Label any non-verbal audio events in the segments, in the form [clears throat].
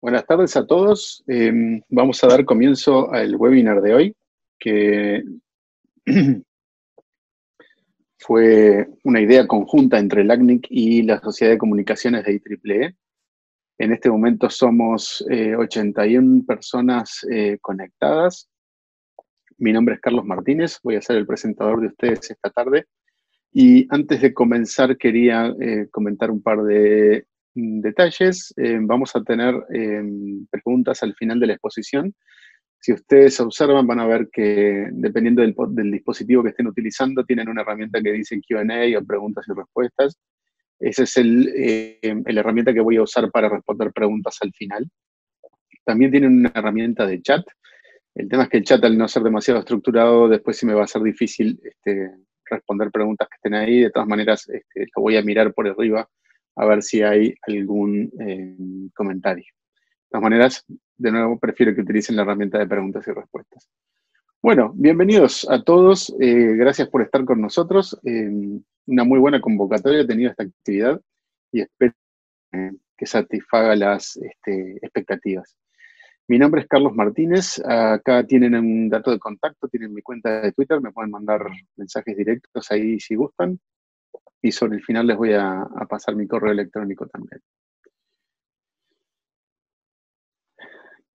Buenas tardes a todos. Em, vamos a dar comienzo al webinar de hoy, que [clears throat] fue una idea conjunta entre el y la Sociedad de Comunicaciones de IEEE. En este momento somos 81 eh, personas eh, conectadas. Mi nombre es Carlos Martínez, voy a ser el presentador de ustedes esta tarde. Y antes de comenzar quería eh, comentar un par de detalles. Eh, vamos a tener em, preguntas al final de la exposición. Si ustedes observan, van a ver que dependiendo del, dispositivo que estén utilizando, tienen una herramienta que dice QA o preguntas y respuestas. Esa es el, eh, la herramienta que voy a usar para responder preguntas al final. También tienen una herramienta de chat. El tema es que el chat, al no ser demasiado estructurado, después sí me va a ser difícil este, responder preguntas que estén ahí. De todas maneras, este, lo voy a mirar por arriba a ver si hay algún eh, comentario. De todas maneras, de nuevo, prefiero que utilicen la herramienta de preguntas y respuestas. Bueno, bienvenidos a todos. Eh, gracias por estar con nosotros. Eh, una muy buena convocatoria ha tenido esta actividad y espero que satisfaga las este, expectativas. Mi nombre es Carlos Martínez. Acá tienen un dato de contacto, tienen mi cuenta de Twitter, me pueden mandar mensajes directos ahí si gustan y sobre el final les voy a, pasar mi correo electrónico también.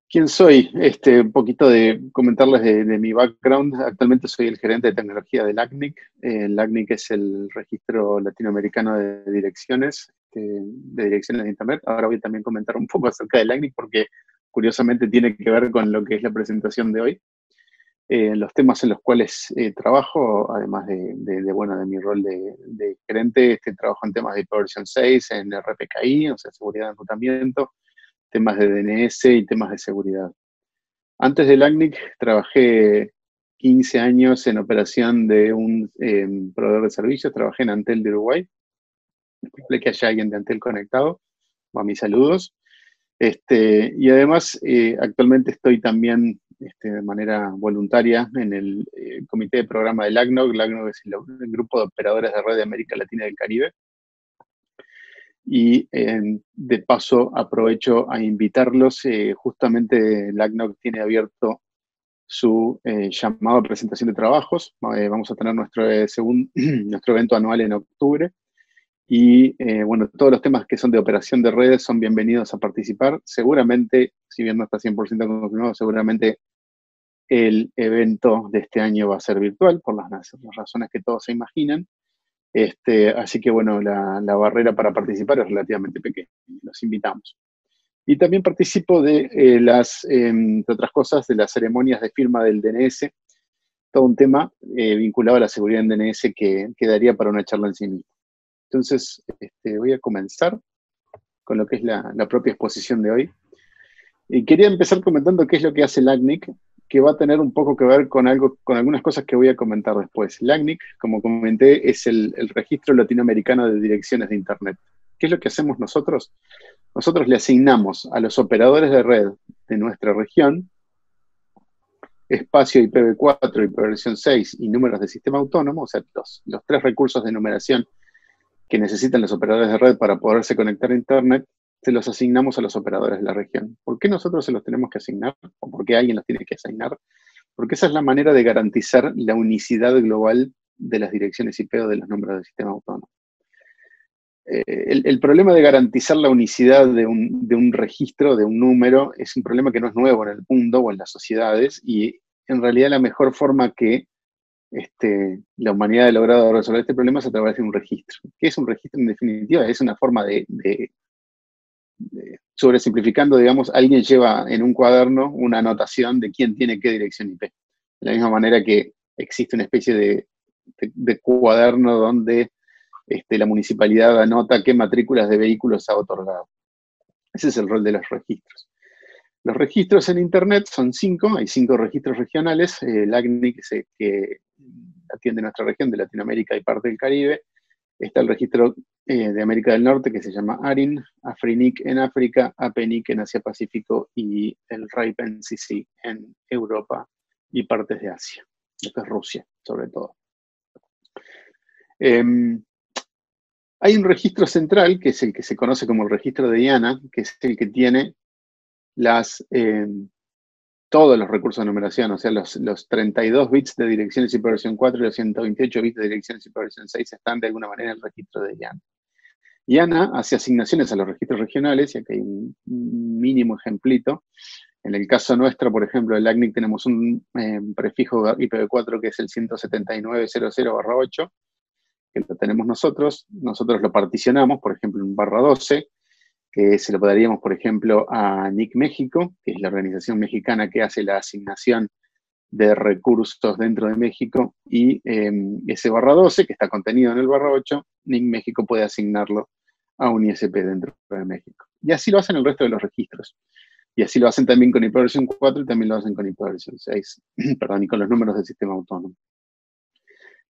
¿Quién soy? Este, un poquito de comentarles de, mi background. Actualmente soy el gerente de tecnología del ACNIC. el ACNIC es el registro latinoamericano de direcciones, este, de direcciones de Internet. Ahora voy a también comentar un poco acerca del ACNIC porque curiosamente tiene que ver con lo que es la presentación de hoy. Eh, los temas en los cuales eh, trabajo, además de, bueno, de mi rol de, gerente, este, trabajo en temas de versión 6, en RPKI, o sea, seguridad de enrutamiento, temas de DNS y temas de seguridad. Antes del ACNIC trabajé 15 años en operación de un em, proveedor de servicios, trabajé en Antel de Uruguay. Espero que haya alguien de Antel conectado. A mis saludos. Este, y además, eh, actualmente estoy también este, de manera voluntaria en el eh, comité de programa del ACNOG. El ACNOG es el, grupo de operadores de red de América Latina y del Caribe. Y de paso aprovecho a invitarlos. Eh, justamente el ACNOG tiene abierto su eh, llamado a presentación de trabajos. vamos a tener nuestro, [clears throat] nuestro evento anual en octubre. Y bueno, todos los temas que son de operación de redes son bienvenidos a participar. Seguramente, si bien no está 100% confirmado, seguramente el evento de este año va a ser virtual, por las, razones que todos se imaginan. Este, así que, bueno, la, barrera para participar es relativamente pequeña. Los invitamos. Y también participo de eh, las, em, otras cosas, de las ceremonias de firma del DNS, todo un tema eh, vinculado a la seguridad en DNS que quedaría para una charla en sí misma. Entonces, este, voy a comenzar con lo que es la, propia exposición de hoy. Y quería empezar comentando qué es lo que hace el ACNIC, que va a tener un poco que ver con, algo, con algunas cosas que voy a comentar después. LACNIC, como comenté, es el, registro latinoamericano de direcciones de Internet. ¿Qué es lo que hacemos nosotros? Nosotros le asignamos a los operadores de red de nuestra región espacio IPv4, IPv6 y números de sistema autónomo, o sea, los tres recursos de numeración que necesitan los operadores de red para poderse conectar a Internet, se los asignamos a los operadores de la región. ¿Por qué nosotros se los tenemos que asignar? ¿O por qué alguien los tiene que asignar? Porque esa es la manera de garantizar la unicidad global de las direcciones IP o de los números del sistema autónomo. Eh, el, problema de garantizar la unicidad de un, registro, de un número, es un problema que no es nuevo en el mundo o en las sociedades y en realidad la mejor forma que este, la humanidad ha logrado resolver este problema es a través de un registro. ¿Qué es un registro en definitiva? Es una forma de sobre simplificando, digamos, alguien lleva en un cuaderno una anotación de quién tiene qué dirección IP. De la misma manera que existe una especie de, cuaderno donde este, la municipalidad anota qué matrículas de vehículos ha otorgado. Ese es el rol de los registros. Los registros en Internet son cinco, hay cinco registros regionales, el ACNI que atiende nuestra región de Latinoamérica y parte del Caribe, Está el registro eh, de América del Norte que se llama ARIN, AFRINIC en África, APENIC en Asia Pacífico y el RIPE-NCC en Europa y partes de Asia, que es Rusia, sobre todo. Em, hay un registro central, que es el que se conoce como el registro de IANA, que es el que tiene las, eh, todos los recursos de numeración, o sea, los, 32 bits de direcciones IP versión 4 y los 128 bits de direcciones IP versión 6 están de alguna manera en el registro de YANA. YANA hace asignaciones a los registros regionales, y aquí hay un mínimo ejemplito. En el caso nuestro, por ejemplo, el ACNIC tenemos un eh, prefijo IPv4 que es el 179.00-8, que lo tenemos nosotros. Nosotros lo particionamos, por ejemplo, en barra 12, que se lo daríamos, por ejemplo, a NIC México, que es la organización mexicana que hace la asignación de recursos dentro de México, y em, ese barra 12, que está contenido en el barra 8, NIC México puede asignarlo a un ISP dentro de México. Y así lo hacen el resto de los registros. Y así lo hacen también con ipv 4 y también lo hacen con ipv 6, [clears throat] perdón, y con los números del sistema autónomo.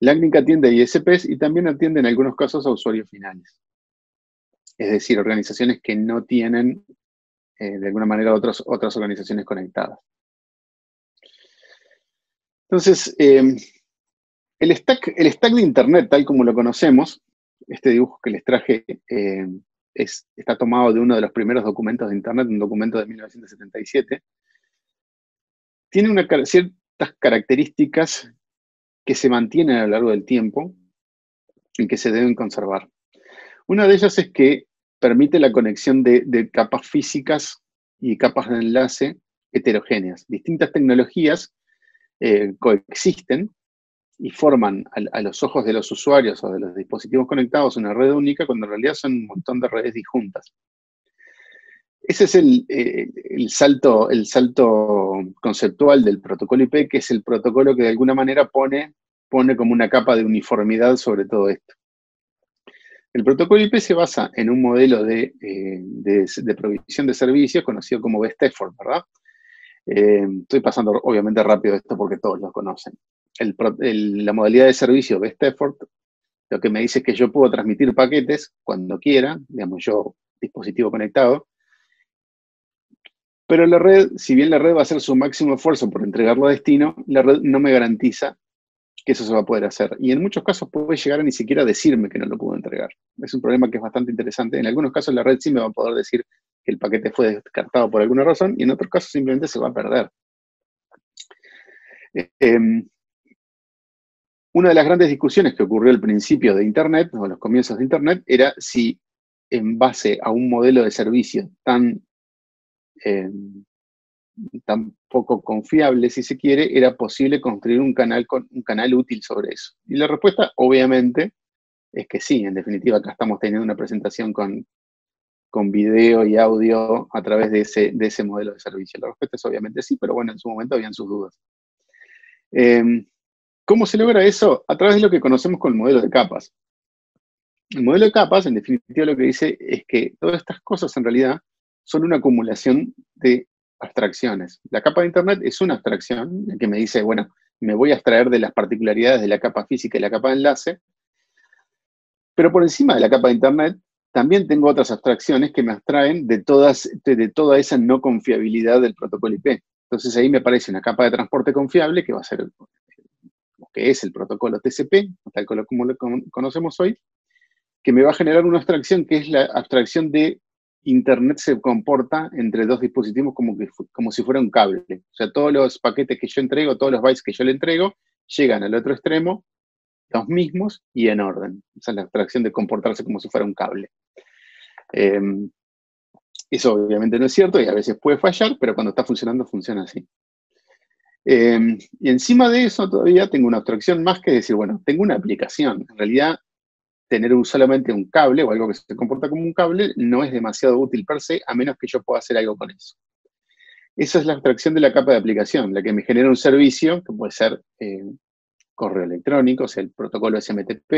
LACNIC atiende a ISPs y también atiende en algunos casos a usuarios finales es decir, organizaciones que no tienen eh, de alguna manera otras organizaciones conectadas. Entonces, em, el, stack, el stack de Internet, tal como lo conocemos, este dibujo que les traje em, está tomado de uno de los primeros documentos de Internet, un documento de 1977, tiene ciertas características que se mantienen a lo largo del tiempo y que se deben conservar. Una de ellas es que permite la conexión de, capas físicas y capas de enlace heterogéneas. Distintas tecnologías eh, coexisten y forman a, los ojos de los usuarios o de los dispositivos conectados una red única cuando en realidad son un montón de redes disjuntas. Ese es el, eh, salto, el salto conceptual del protocolo IP, que es el protocolo que de alguna manera pone, pone como una capa de uniformidad sobre todo esto. El protocolo IP se basa en un modelo de, eh, provisión de servicios conocido como best effort, ¿verdad? Eh, estoy pasando obviamente rápido esto porque todos lo conocen. la modalidad de servicio best effort lo que me dice es que yo puedo transmitir paquetes cuando quiera, digamos yo, dispositivo conectado, pero la red, si bien la red va a hacer su máximo esfuerzo por entregarlo a destino, la red no me garantiza que eso se va a poder hacer. Y en muchos casos puede llegar a ni siquiera decirme que no lo puedo entregar. Es un problema que es bastante interesante. En algunos casos la red sí me va a poder decir que el paquete fue descartado por alguna razón y en otros casos simplemente se va a perder. Em, una de las grandes discusiones que ocurrió al principio de Internet, o los comienzos de Internet, era si en base a un modelo de servicio tan em, tan poco confiable, si se quiere, era posible construir un canal, con, un canal útil sobre eso. Y la respuesta, obviamente, es que sí. En definitiva, acá estamos teniendo una presentación con, con video y audio a través de ese, de ese modelo de servicio. La respuesta es obviamente sí, pero bueno, en su momento habían sus dudas. Em, ¿Cómo se logra eso? A través de lo que conocemos con el modelo de capas. El modelo de capas, en definitiva, lo que dice es que todas estas cosas en realidad son una acumulación de abstracciones. La capa de Internet es una abstracción que me dice, bueno, me voy a extraer de las particularidades de la capa física y la capa de enlace, pero por encima de la capa de Internet también tengo otras abstracciones que me abstraen de, todas, de, toda esa no confiabilidad del protocolo IP. Entonces ahí me aparece una capa de transporte confiable que va a ser lo que es el protocolo TCP, tal como lo conocemos hoy, que me va a generar una abstracción que es la abstracción de Internet se comporta entre dos dispositivos como, que, como si fuera un cable. O sea, todos los paquetes que yo entrego, todos los bytes que yo le entrego, llegan al otro extremo, los mismos y en orden. Esa es la abstracción de comportarse como si fuera un cable. Em, eso obviamente no es cierto y a veces puede fallar, pero cuando está funcionando funciona así. Em, y encima de eso todavía tengo una abstracción más que decir, bueno, tengo una aplicación. En realidad tener solamente un cable o algo que se comporta como un cable no es demasiado útil per se, a menos que yo pueda hacer algo con eso. Esa es la abstracción de la capa de aplicación, la que me genera un servicio, que puede ser eh, correo electrónico, o sea, el protocolo SMTP,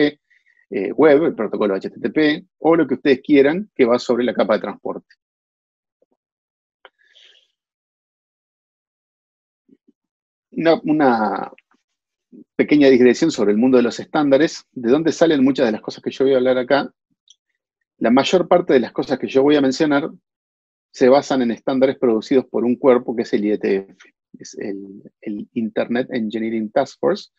eh, web, el protocolo HTTP, o lo que ustedes quieran, que va sobre la capa de transporte. una, pequeña digresión sobre el mundo de los estándares, de dónde salen muchas de las cosas que yo voy a hablar acá. La mayor parte de las cosas que yo voy a mencionar se basan en estándares producidos por un cuerpo que es el IETF, es el, Internet Engineering Task Force.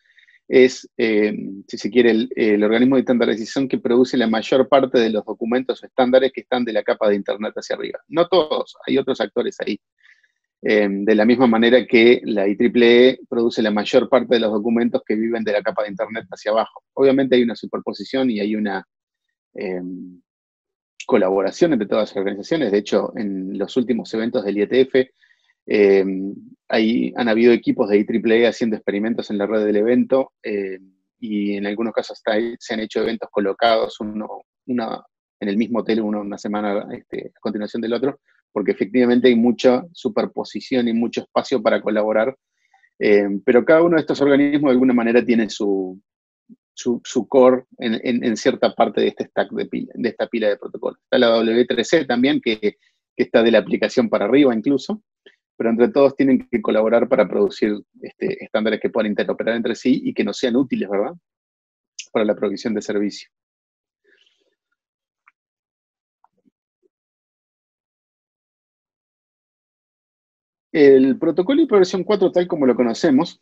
Es, eh, si se quiere, el, organismo de estandarización que produce la mayor parte de los documentos o estándares que están de la capa de Internet hacia arriba. No todos, hay otros actores ahí, Em, de la misma manera que la IEEE produce la mayor parte de los documentos que viven de la capa de Internet hacia abajo. Obviamente hay una superposición y hay una em, colaboración entre todas las organizaciones. De hecho, en los últimos eventos del IETF em, han habido equipos de IEEE haciendo experimentos en la red del evento y en algunos casos se han hecho eventos colocados uno, en el mismo hotel, uno una semana este, a continuación del otro, porque efectivamente hay mucha superposición y mucho espacio para colaborar, eh, pero cada uno de estos organismos de alguna manera tiene su, su, core en, cierta parte de este stack de, pila, de esta pila de protocolos. Está la W3C también, que, está de la aplicación para arriba incluso, pero entre todos tienen que colaborar para producir este, estándares que puedan interoperar entre sí y que nos sean útiles, ¿verdad? Para la provisión de servicio. El protocolo y versión 4, tal como lo conocemos,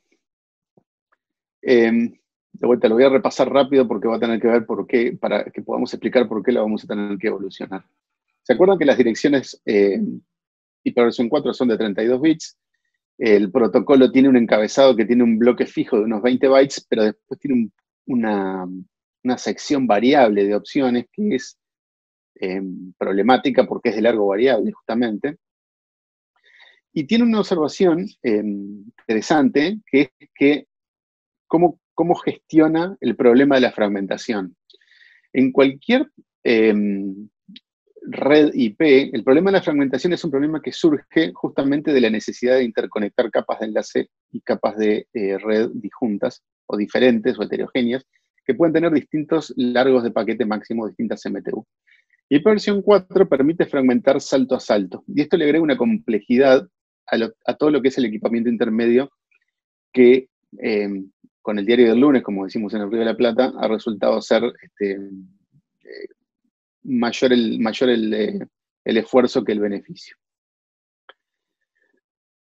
em, de vuelta lo voy a repasar rápido porque va a tener que ver por qué, para que podamos explicar por qué la vamos a tener que evolucionar. ¿Se acuerdan que las direcciones eh, versión 4 son de 32 bits? El protocolo tiene un encabezado que tiene un bloque fijo de unos 20 bytes, pero después tiene una, sección variable de opciones que es em, problemática porque es de largo variable, justamente. Y tiene una observación em, interesante, que es que cómo, cómo, gestiona el problema de la fragmentación. En cualquier em, red IP, el problema de la fragmentación es un problema que surge justamente de la necesidad de interconectar capas de enlace y capas de eh, red disjuntas, o diferentes, o heterogéneas, que pueden tener distintos largos de paquete máximo, distintas MTU. Y versión 4 permite fragmentar salto a salto. Y esto le agrega una complejidad a, todo lo que es el equipamiento intermedio que eh, con el diario del lunes, como decimos en el Río de la Plata, ha resultado ser este, eh, mayor, el, mayor eh, el, esfuerzo que el beneficio.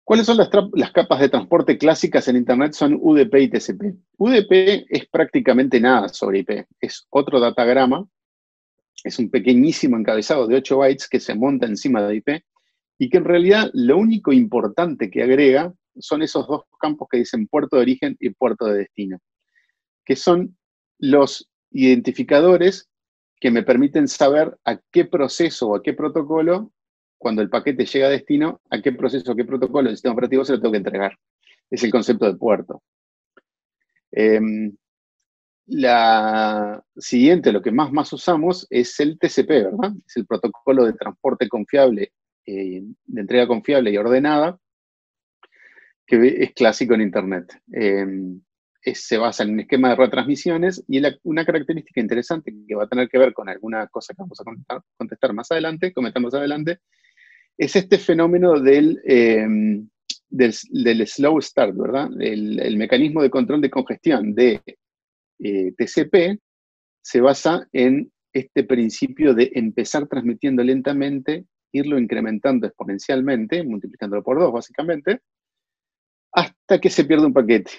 ¿Cuáles son las, las, capas de transporte clásicas en Internet? Son UDP y TCP. UDP es prácticamente nada sobre IP. Es otro datagrama, es un pequeñísimo encabezado de 8 bytes que se monta encima de IP y que en realidad lo único importante que agrega son esos dos campos que dicen puerto de origen y puerto de destino, que son los identificadores que me permiten saber a qué proceso o a qué protocolo, cuando el paquete llega a destino, a qué proceso o qué protocolo del sistema operativo se lo tengo que entregar. Es el concepto de puerto. Em, la siguiente, lo que más, más usamos, es el TCP, ¿verdad? Es el protocolo de transporte confiable eh, de entrega confiable y ordenada, que es clásico en Internet. Em, se basa en un esquema de retransmisiones y una característica interesante que va a tener que ver con alguna cosa que vamos a contestar, más adelante, comentar más adelante, es este fenómeno del, em, del, slow start, ¿verdad? El, mecanismo de control de congestión de eh, TCP se basa en este principio de empezar transmitiendo lentamente irlo incrementando exponencialmente, multiplicándolo por dos básicamente, hasta que se pierde un paquete.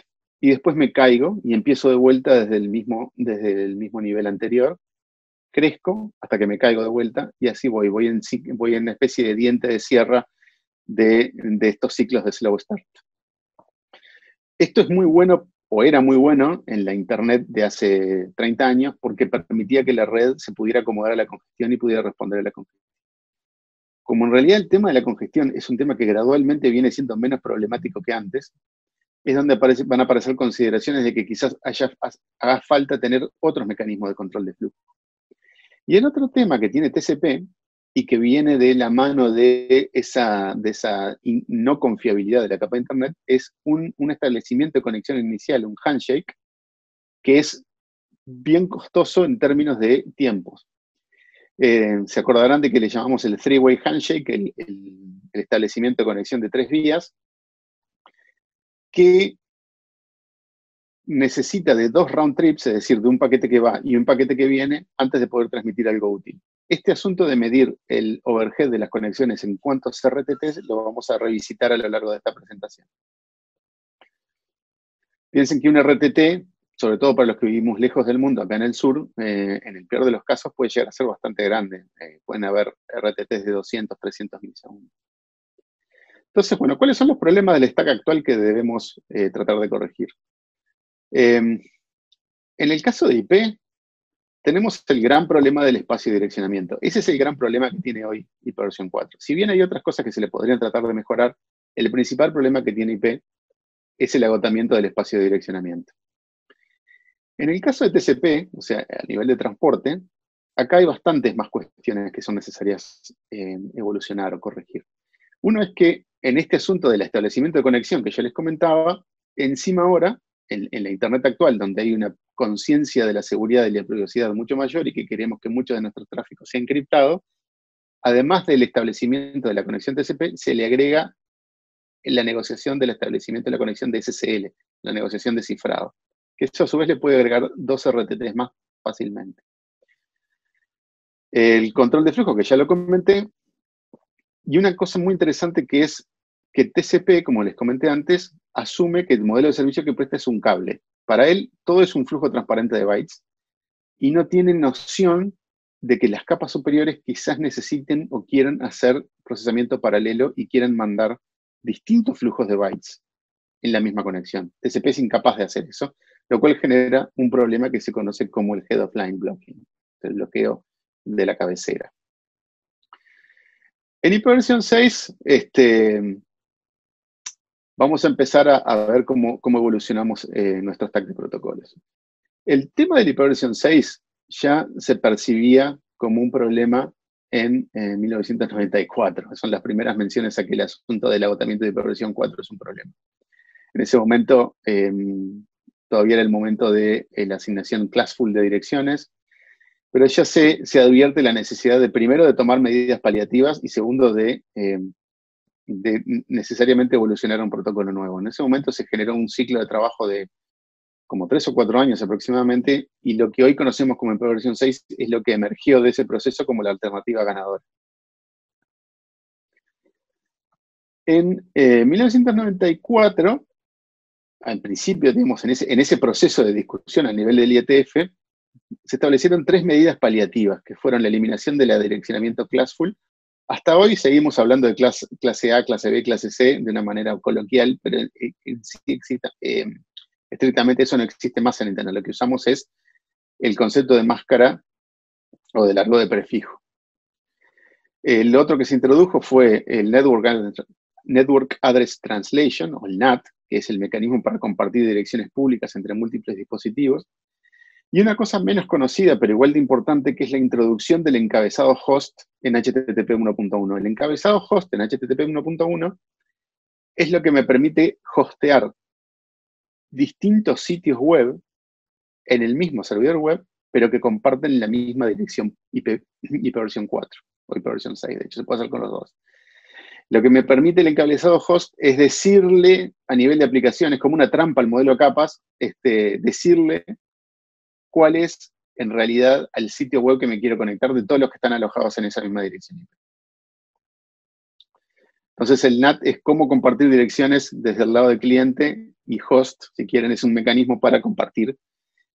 Y después me caigo y empiezo de vuelta desde el mismo, desde el mismo nivel anterior, crezco hasta que me caigo de vuelta y así voy, voy en, voy en una especie de diente de sierra de, de estos ciclos de slow start. Esto es muy bueno o era muy bueno en la Internet de hace 30 años porque permitía que la red se pudiera acomodar a la congestión y pudiera responder a la congestión. Como en realidad el tema de la congestión es un tema que gradualmente viene siendo menos problemático que antes, es donde van a aparecer consideraciones de que quizás haya, haga falta tener otros mecanismos de control de flujo. Y el otro tema que tiene TCP y que viene de la mano de esa, no confiabilidad de la capa de Internet es un establecimiento de conexión inicial, un handshake, que es bien costoso en términos de tiempos. Eh, se acordarán de que le llamamos el three-way handshake, el, establecimiento de conexión de tres vías, que necesita de dos round trips, es decir, de un paquete que va y un paquete que viene, antes de poder transmitir algo útil. Este asunto de medir el overhead de las conexiones en cuántos RTTs lo vamos a revisitar a lo largo de esta presentación. Piensen que un RTT sobre todo para los que vivimos lejos del mundo, acá en el sur, eh, en el peor de los casos puede llegar a ser bastante grande. Eh, pueden haber RTTs de 200, 300 milisegundos. Entonces, bueno, ¿cuáles son los problemas del stack actual que debemos eh, tratar de corregir? Em, en el caso de IP, tenemos el gran problema del espacio de direccionamiento. Ese es el gran problema que tiene hoy IP versión 4. Si bien hay otras cosas que se le podrían tratar de mejorar, el principal problema que tiene IP es el agotamiento del espacio de direccionamiento. En el caso de TCP, o sea, a nivel de transporte, acá hay bastantes más cuestiones que son necesarias eh, evolucionar o corregir. Uno es que en este asunto del establecimiento de conexión que yo les comentaba, encima ahora, en, la Internet actual, donde hay una conciencia de la seguridad y la privacidad mucho mayor y que queremos que mucho de nuestro tráfico sea encriptado, además del establecimiento de la conexión TCP, se le agrega la negociación del establecimiento de la conexión de SSL, la negociación de cifrado, que eso a su vez le puede agregar dos RTTs más fácilmente. El control de flujo, que ya lo comenté, y una cosa muy interesante que es que TCP, como les comenté antes, asume que el modelo de servicio que presta es un cable. Para él, todo es un flujo transparente de bytes y no tiene noción de que las capas superiores quizás necesiten o quieran hacer procesamiento paralelo y quieran mandar distintos flujos de bytes en la misma conexión. TCP es incapaz de hacer eso, lo cual genera un problema que se conoce como el head of line blocking, el bloqueo de la cabecera. En hiperversión 6, este, vamos a empezar a, ver cómo, evolucionamos eh, nuestro stack de protocolos. El tema de la hiperversión 6 ya se percibía como un problema en, 1994. Son las primeras menciones a que el asunto del agotamiento de hiperversión 4 es un problema. En ese momento, em, todavía era el momento de eh, la asignación classful de direcciones, pero ya se, se, advierte la necesidad de, primero, de tomar medidas paliativas y segundo, de, eh, necesariamente evolucionar un protocolo nuevo. En ese momento se generó un ciclo de trabajo de como tres o cuatro años aproximadamente, y lo que hoy conocemos como en versión 6 es lo que emergió de ese proceso como la alternativa ganadora. En 1994, eh, al principio, en ese, proceso de discusión a nivel del IETF, se establecieron tres medidas paliativas, que fueron la eliminación del direccionamiento classful. Hasta hoy seguimos hablando de clase, A, clase B, clase C de una manera coloquial, pero en, sí eh, estrictamente eso no existe más en Internet. Lo que usamos es el concepto de máscara o de largo de prefijo. El otro que se introdujo fue el Network, Network Address Translation, o el NAT, que es el mecanismo para compartir direcciones públicas entre múltiples dispositivos. Y una cosa menos conocida, pero igual de importante, que es la introducción del encabezado host en HTTP 1.1. El encabezado host en HTTP 1.1 es lo que me permite hostear distintos sitios web en el mismo servidor web, pero que comparten la misma dirección IP, versión 4 o IP versión 6. De hecho, se puede hacer con los dos. Lo que me permite el encabezado host es decirle a nivel de aplicaciones, como una trampa al modelo capas, este, decirle cuál es en realidad el sitio web que me quiero conectar de todos los que están alojados en esa misma dirección Entonces el NAT es cómo compartir direcciones desde el lado del cliente y host, si quieren, es un mecanismo para compartir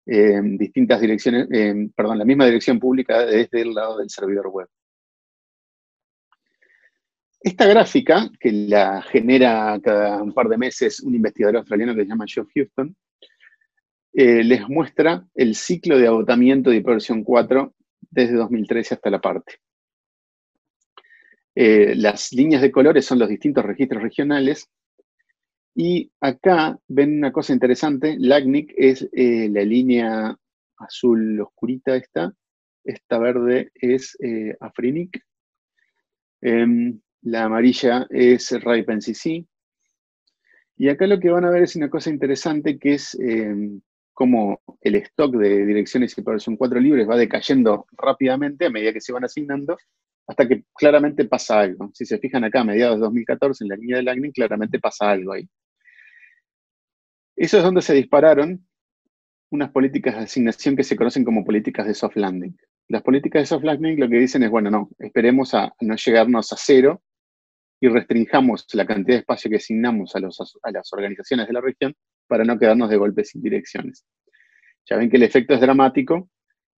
eh, distintas direcciones, eh, perdón, la misma dirección pública desde el lado del servidor web. Esta gráfica, que la genera cada un par de meses un investigador australiano que se llama Geoff Houston, eh, les muestra el ciclo de agotamiento de hiperversión 4 desde 2013 hasta la parte. Eh, las líneas de colores son los distintos registros regionales. Y acá ven una cosa interesante, LACNIC es eh, la línea azul oscurita esta, esta verde es Afrinic, em, la amarilla es RIPE-NCC, y acá lo que van a ver es una cosa interesante que es em, cómo el stock de direcciones y versión 4 libres va decayendo rápidamente a medida que se van asignando, hasta que claramente pasa algo. Si se fijan acá, a mediados de 2014, en la línea de Lightning, claramente pasa algo ahí. Eso es donde se dispararon unas políticas de asignación que se conocen como políticas de soft landing. Las políticas de soft landing lo que dicen es, bueno, no, esperemos a no llegarnos a cero y restringamos la cantidad de espacio que asignamos a, las organizaciones de la región para no quedarnos de golpe sin direcciones. Ya ven que el efecto es dramático.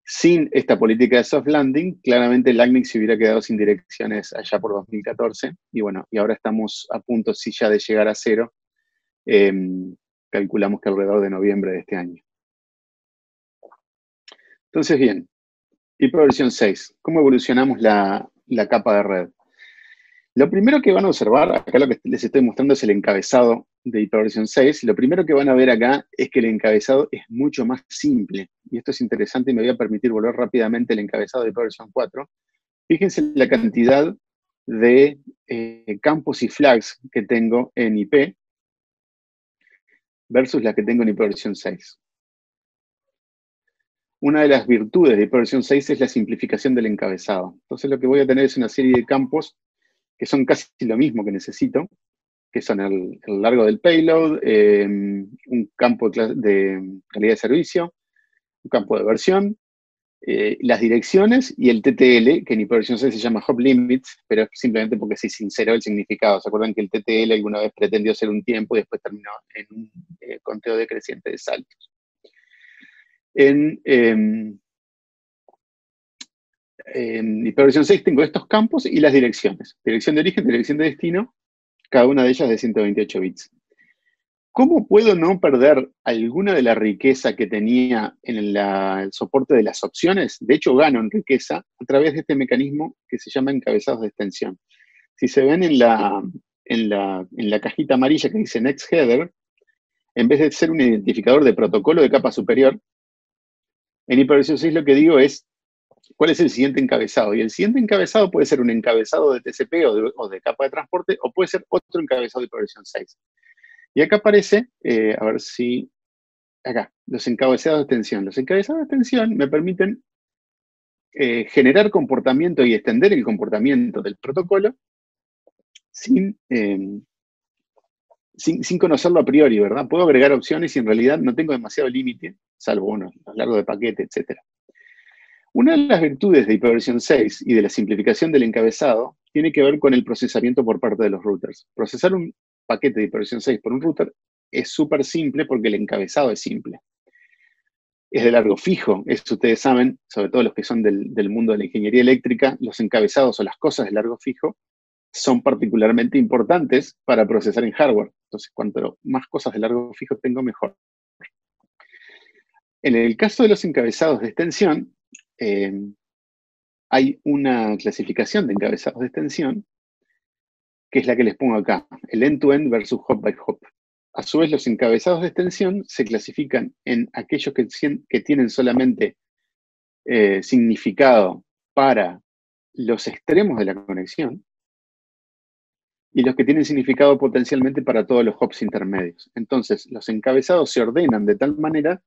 Sin esta política de soft landing, claramente el LACNIC se hubiera quedado sin direcciones allá por 2014. Y bueno, y ahora estamos a punto, sí, ya de llegar a cero. Em, calculamos que alrededor de noviembre de este año. Entonces, bien, hiperversión 6. ¿Cómo evolucionamos la, la capa de red? Lo primero que van a observar, acá lo que les estoy mostrando es el encabezado de hiperversión 6. Lo primero que van a ver acá es que el encabezado es mucho más simple. Y esto es interesante y me voy a permitir volver rápidamente al encabezado de hiperversión 4. Fíjense la cantidad de eh, campos y flags que tengo en IP versus la que tengo en hiperversión 6. Una de las virtudes de hiperversión 6 es la simplificación del encabezado. Entonces lo que voy a tener es una serie de campos que son casi lo mismo que necesito, que son el, largo del payload, em, un campo de, calidad de servicio, un campo de versión, eh, las direcciones y el TTL, que en hiperversión 6 se llama Hop Limits, pero es simplemente porque se sinceró el significado. ¿Se acuerdan que el TTL alguna vez pretendió ser un tiempo y después terminó en un eh, conteo decreciente de saltos? En, em, en hiperversión 6 tengo estos campos y las direcciones. Dirección de origen, dirección de destino, cada una de ellas de 128 bits. ¿Cómo puedo no perder alguna de la riqueza que tenía en el soporte de las opciones? De hecho, gano en riqueza a través de este mecanismo que se llama encabezados de extensión. Si se ven en la, en la, en la cajita amarilla que dice Next Header, en vez de ser un identificador de protocolo de capa superior, en hiperversión 6 lo que digo es cuál es el siguiente encabezado. Y el siguiente encabezado puede ser un encabezado de TCP o de, capa de transporte, o puede ser otro encabezado de hiperversión 6. Y acá aparece, eh, a ver si, acá, los encabezados de extensión. Los encabezados de extensión me permiten eh, generar comportamiento y extender el comportamiento del protocolo sin, em, sin, sin, conocerlo a priori, ¿verdad? Puedo agregar opciones y en realidad no tengo demasiado límite, salvo uno, a largo de paquete, etc. Una de las virtudes de hiperversión 6 y de la simplificación del encabezado tiene que ver con el procesamiento por parte de los routers. Procesar un paquete de hiperversión 6 por un router es súper simple porque el encabezado es simple. Es de largo fijo, eso ustedes saben, sobre todo los que son del, del mundo de la ingeniería eléctrica, los encabezados o las cosas de largo fijo son particularmente importantes para procesar en hardware. Entonces, cuanto más cosas de largo fijo tengo, mejor. En el caso de los encabezados de extensión, eh, hay una clasificación de encabezados de extensión, que es la que les pongo acá, el end-to-end versus hop by hop. A su vez, los encabezados de extensión se clasifican en aquellos que, tienen solamente eh, significado para los extremos de la conexión, y los que tienen significado potencialmente para todos los hops intermedios. Entonces, los encabezados se ordenan de tal manera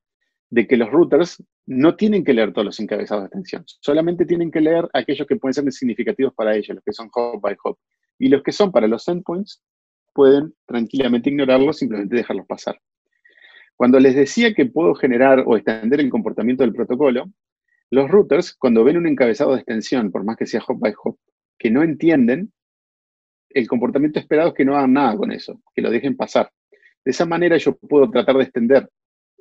de que los routers no tienen que leer todos los encabezados de extensión, solamente tienen que leer aquellos que pueden ser significativos para ellos, los que son hop by hop. Y los que son para los endpoints pueden tranquilamente ignorarlos, simplemente dejarlos pasar. Cuando les decía que puedo generar o extender el comportamiento del protocolo, los routers, cuando ven un encabezado de extensión, por más que sea hop by hop, que no entienden, el comportamiento esperado es que no hagan nada con eso, que lo dejen pasar. De esa manera yo puedo tratar de extender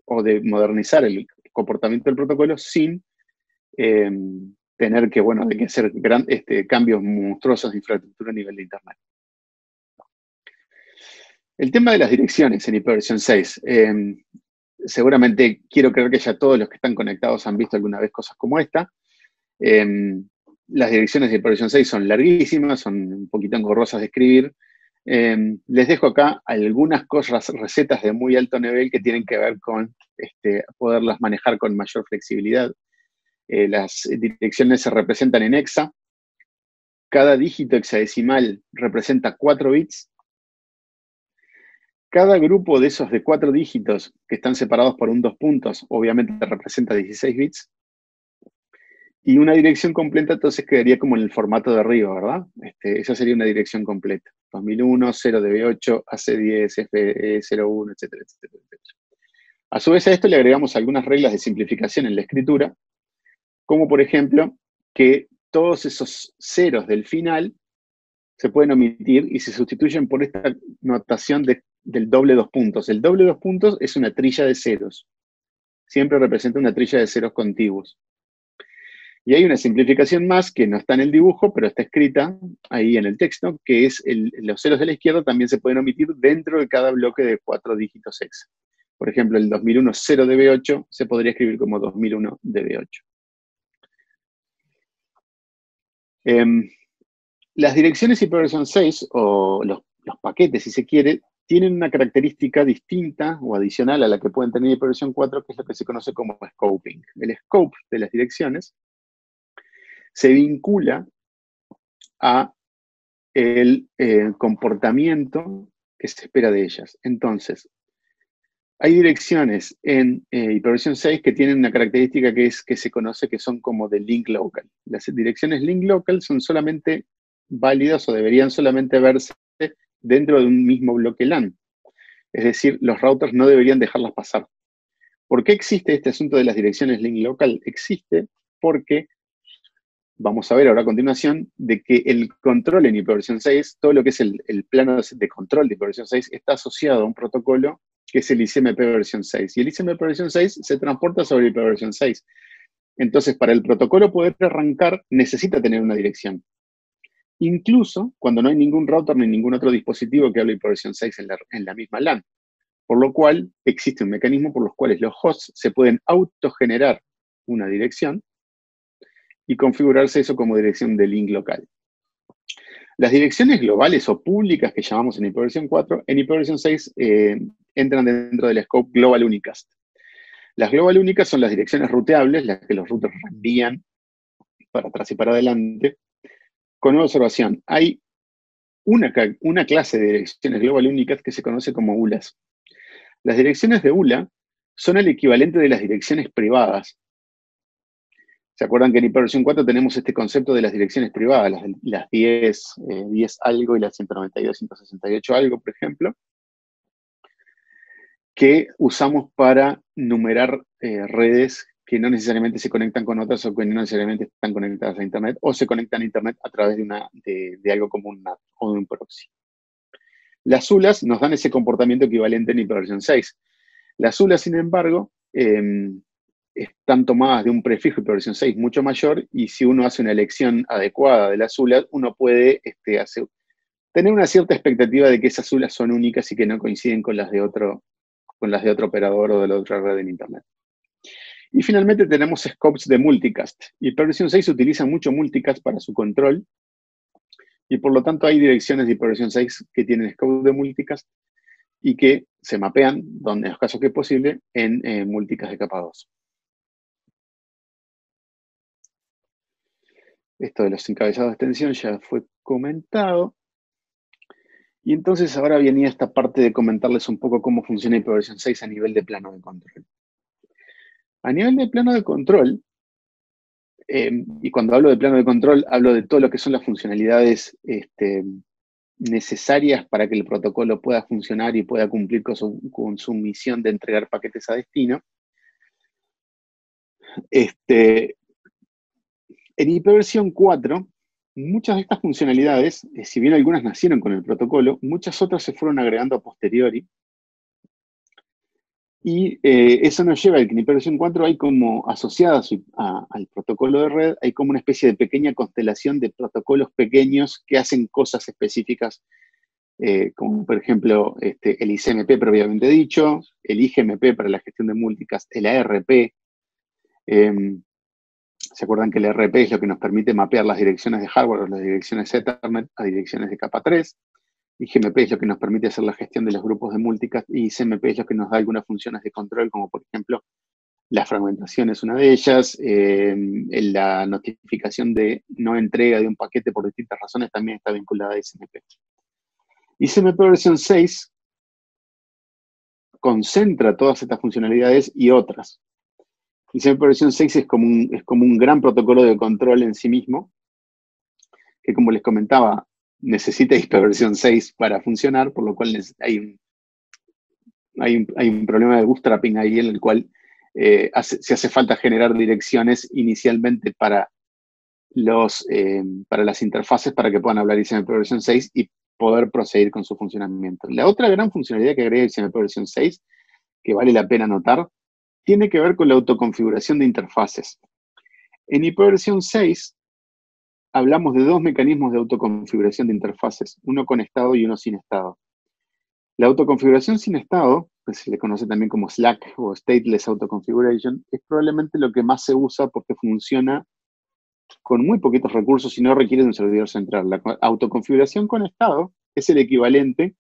o de modernizar el comportamiento del protocolo sin em, tener que, bueno, que hacer este, cambios monstruosos de infraestructura a nivel de Internet. El tema de las direcciones en hiperversión 6. Em, seguramente quiero creer que ya todos los que están conectados han visto alguna vez cosas como esta. Em, las direcciones de hiperversión 6 son larguísimas, son un poquito engorrosas de escribir. Em, les dejo acá algunas cosas, recetas de muy alto nivel que tienen que ver con este, poderlas manejar con mayor flexibilidad. Eh, las direcciones se representan en hexa. Cada dígito hexadecimal representa 4 bits. Cada grupo de esos de 4 dígitos que están separados por un dos puntos, obviamente representa 16 bits. Y una dirección completa entonces quedaría como en el formato de arriba, ¿verdad? Este, esa sería una dirección completa. 2001, 0DB8, AC10, FE01, etcétera, etcétera, etcétera. A su vez a esto le agregamos algunas reglas de simplificación en la escritura, como por ejemplo que todos esos ceros del final se pueden omitir y se sustituyen por esta notación del doble dos puntos. El doble dos puntos es una trilla de ceros. Siempre representa una trilla de ceros contiguos. Y hay una simplificación más que no está en el dibujo, pero está escrita ahí en el texto, que es los ceros de la izquierda también se pueden omitir dentro de cada bloque de cuatro dígitos hexa. Por ejemplo, el 2001 0DB8 se podría escribir como 2001 DB8. Em, las direcciones hiperversión 6, o los, los, paquetes, si se quiere, tienen una característica distinta o adicional a la que pueden tener hiperversión 4, que es lo que se conoce como scoping. El scope de las direcciones se vincula a el eh, comportamiento que se espera de ellas. Entonces, hay direcciones en eh, hiperversión 6 que tienen una característica que, es, que se conoce que son como de link local. Las direcciones link local son solamente válidas o deberían solamente verse dentro de un mismo bloque LAN. Es decir, los routers no deberían dejarlas pasar. ¿Por qué existe este asunto de las direcciones link local? Existe porque vamos a ver ahora a continuación, de que el control en hiperversión 6, todo lo que es el, plano de control de hiperversión 6, está asociado a un protocolo que es el ICMP versión 6. Y el ICMP versión 6 se transporta sobre hiperversión 6. Entonces, para el protocolo poder arrancar, necesita tener una dirección. Incluso cuando no hay ningún router ni ningún otro dispositivo que hable hiperversión 6 en la, en la misma LAN. Por lo cual, existe un mecanismo por los cuales los hosts se pueden autogenerar una dirección y configurarse eso como dirección de link local. Las direcciones globales o públicas que llamamos en hiperversión 4, en hiperversión 6 eh, entran dentro del scope Global Unicast. Las Global Unicast son las direcciones ruteables, las que los routers envían para atrás y para adelante. Con una observación, hay una, una clase de direcciones Global Unicast que se conoce como ULAs. Las direcciones de ULA son el equivalente de las direcciones privadas, ¿Se acuerdan que en hiperversión 4 tenemos este concepto de las direcciones privadas, las, 10, 10 eh, algo y las 192, 168 algo, por ejemplo, que usamos para numerar eh, redes que no necesariamente se conectan con otras o que no necesariamente están conectadas a Internet o se conectan a Internet a través de, algo como un NAT o de un proxy. Las ULAs nos dan ese comportamiento equivalente en hiperversión 6. Las ULAs, sin embargo, em, están tomadas de un prefijo hiperversión 6 mucho mayor y si uno hace una elección adecuada de las ULAs, uno puede este, tener una cierta expectativa de que esas ULAs son únicas y que no coinciden con las de otro, con las de otro operador o de la otra red en Internet. Y finalmente tenemos scopes de multicast. Hiperversión 6 utiliza mucho multicast para su control y por lo tanto hay direcciones de hiperversión 6 que tienen scope de multicast y que se mapean, donde, en los casos que es posible, en eh, multicast de capa 2. Esto de los encabezados de extensión ya fue comentado. Y entonces ahora venía esta parte de comentarles un poco cómo funciona hiperversión 6 a nivel de plano de control. A nivel de plano de control, em, y cuando hablo de plano de control, hablo de todo lo que son las funcionalidades este, necesarias para que el protocolo pueda funcionar y pueda cumplir con su, con su misión de entregar paquetes a destino. Este, en hiperversión 4, muchas de estas funcionalidades, eh, si bien algunas nacieron con el protocolo, muchas otras se fueron agregando a posteriori. Y eh, eso nos lleva a que en hiperversión 4 hay como asociadas al protocolo de red, hay como una especie de pequeña constelación de protocolos pequeños que hacen cosas específicas, eh, como por ejemplo este, el ICMP previamente dicho, el IGMP para la gestión de multicast, el ARP, em, ¿Se acuerdan que el RP es lo que nos permite mapear las direcciones de hardware o las direcciones Ethernet a direcciones de capa 3? Y GMP es lo que nos permite hacer la gestión de los grupos de multicast y CMP es lo que nos da algunas funciones de control, como por ejemplo la fragmentación es una de ellas, eh, la notificación de no entrega de un paquete por distintas razones también está vinculada a ICMP. ICMP versión 6 concentra todas estas funcionalidades y otras. Y versión 6 es como, un, es como un gran protocolo de control en sí mismo, que como les comentaba, necesita versión 6 para funcionar, por lo cual hay un, hay un, problema de bootstrapping ahí en el cual eh, se hace falta generar direcciones inicialmente para, los, eh, para las interfaces para que puedan hablar ICMP versión 6 y poder proseguir con su funcionamiento. La otra gran funcionalidad que agrega ICMP versión 6, que vale la pena notar, tiene que ver con la autoconfiguración de interfaces. En ipv 6 hablamos de dos mecanismos de autoconfiguración de interfaces, uno con estado y uno sin estado. La autoconfiguración sin estado, que se le conoce también como Slack o Stateless Autoconfiguration, es probablemente lo que más se usa porque funciona con muy poquitos recursos y no requiere de un servidor central. La autoconfiguración con estado es el equivalente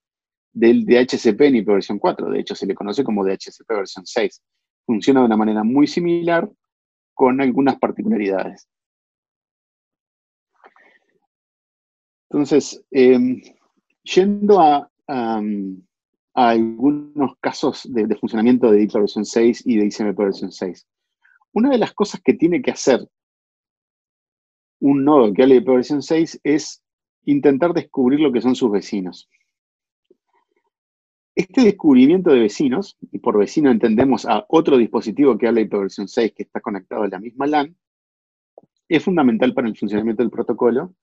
del DHCP en IP versión 4. De hecho, se le conoce como DHCP versión 6. Funciona de una manera muy similar con algunas particularidades. Entonces, em, yendo a, algunos casos de, funcionamiento de IP versión 6 y de ICMP versión 6, una de las cosas que tiene que hacer un nodo que hable de ipv 6 es intentar descubrir lo que son sus vecinos. Este descubrimiento de vecinos, y por vecino entendemos a otro dispositivo que habla de ipv 6 que está conectado a la misma LAN, es fundamental para el funcionamiento del protocolo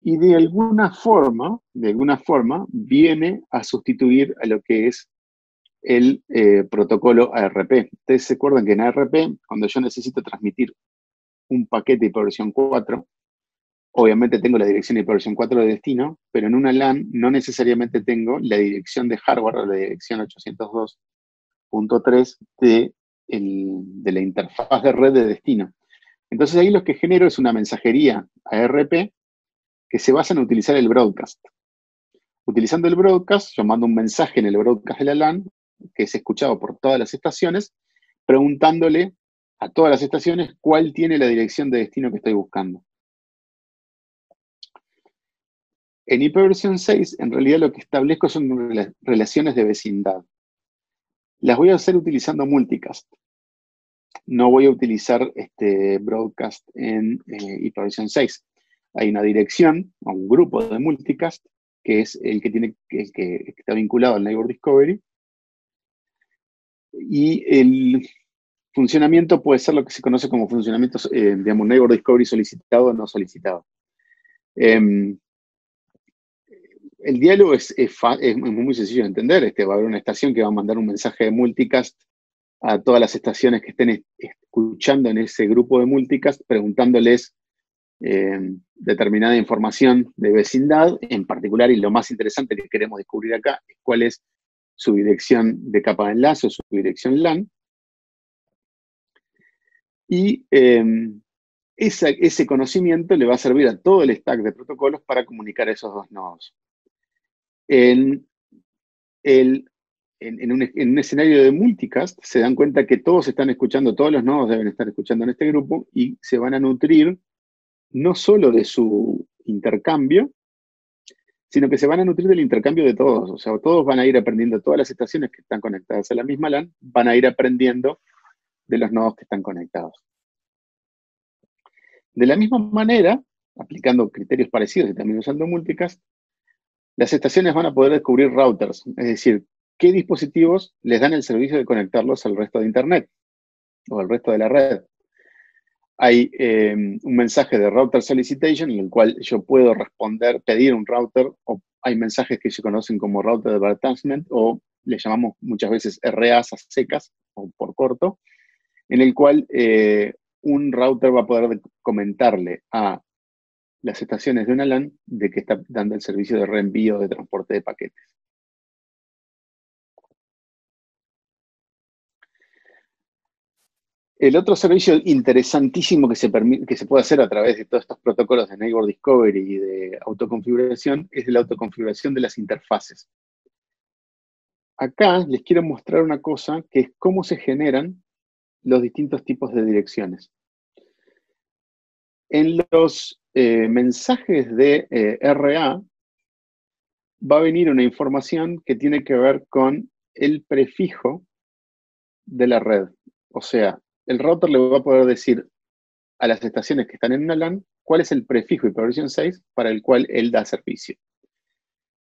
y de alguna forma, de alguna forma, viene a sustituir a lo que es el eh, protocolo ARP. Ustedes se acuerdan que en ARP, cuando yo necesito transmitir un paquete de versión 4, Obviamente tengo la dirección de versión 4 de destino, pero en una LAN no necesariamente tengo la dirección de hardware o la dirección 802.3 de, la interfaz de red de destino. Entonces ahí lo que genero es una mensajería ARP que se basa en utilizar el broadcast. Utilizando el broadcast, yo mando un mensaje en el broadcast de la LAN, que es escuchado por todas las estaciones, preguntándole a todas las estaciones cuál tiene la dirección de destino que estoy buscando. En ipv 6, en realidad lo que establezco son relaciones de vecindad. Las voy a hacer utilizando multicast. No voy a utilizar este broadcast en eh, ipv 6. Hay una dirección, un grupo de multicast, que es el que, tiene, el que está vinculado al Neighbor Discovery. Y el funcionamiento puede ser lo que se conoce como funcionamiento, eh, digamos, Neighbor Discovery solicitado o no solicitado. Em, el diálogo es, muy sencillo de entender. Este, va a haber una estación que va a mandar un mensaje de multicast a todas las estaciones que estén escuchando en ese grupo de multicast, preguntándoles eh, determinada información de vecindad, en particular, y lo más interesante que queremos descubrir acá, es cuál es su dirección de capa de enlace o su dirección LAN. Y eh, ese conocimiento le va a servir a todo el stack de protocolos para comunicar esos dos nodos en, un, escenario de multicast se dan cuenta que todos están escuchando, todos los nodos deben estar escuchando en este grupo y se van a nutrir no solo de su intercambio, sino que se van a nutrir del intercambio de todos. O sea, todos van a ir aprendiendo, todas las estaciones que están conectadas a la misma LAN van a ir aprendiendo de los nodos que están conectados. De la misma manera, aplicando criterios parecidos y también usando multicast, las estaciones van a poder descubrir routers, es decir, qué dispositivos les dan el servicio de conectarlos al resto de Internet o al resto de la red. Hay eh, un mensaje de router solicitation en el cual yo puedo responder, pedir un router, o hay mensajes que se conocen como router advertisement o le llamamos muchas veces RAs a secas o por corto, en el cual eh, un router va a poder comentarle a las estaciones de una LAN de que está dando el servicio de reenvío de transporte de paquetes. El otro servicio interesantísimo que se, que se puede hacer a través de todos estos protocolos de Neighbor Discovery y de autoconfiguración es la autoconfiguración de las interfaces. Acá les quiero mostrar una cosa que es cómo se generan los distintos tipos de direcciones. En los eh, mensajes de eh, RA va a venir una información que tiene que ver con el prefijo de la red. O sea, el router le va a poder decir a las estaciones que están en una LAN cuál es el prefijo ipv 6 para el cual él da servicio.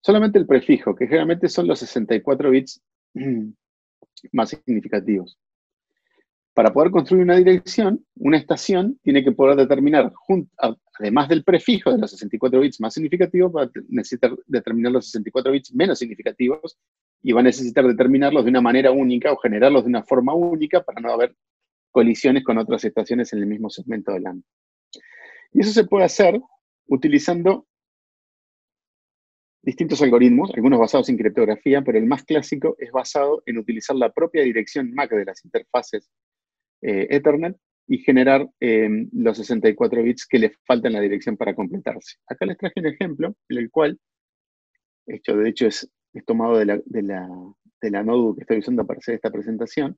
Solamente el prefijo, que generalmente son los 64 bits [clears throat] más significativos. Para poder construir una dirección, una estación tiene que poder determinar, además del prefijo de los 64 bits más significativos, va a necesitar determinar los 64 bits menos significativos y va a necesitar determinarlos de una manera única o generarlos de una forma única para no haber colisiones con otras estaciones en el mismo segmento de LAN. Y eso se puede hacer utilizando distintos algoritmos, algunos basados en criptografía, pero el más clásico es basado en utilizar la propia dirección MAC de las interfaces eh, Ethernet y generar em, los 64 bits que le faltan la dirección para completarse. Acá les traje un ejemplo en el cual, hecho, de hecho es, tomado de la, de, la, de la que estoy usando para hacer esta presentación.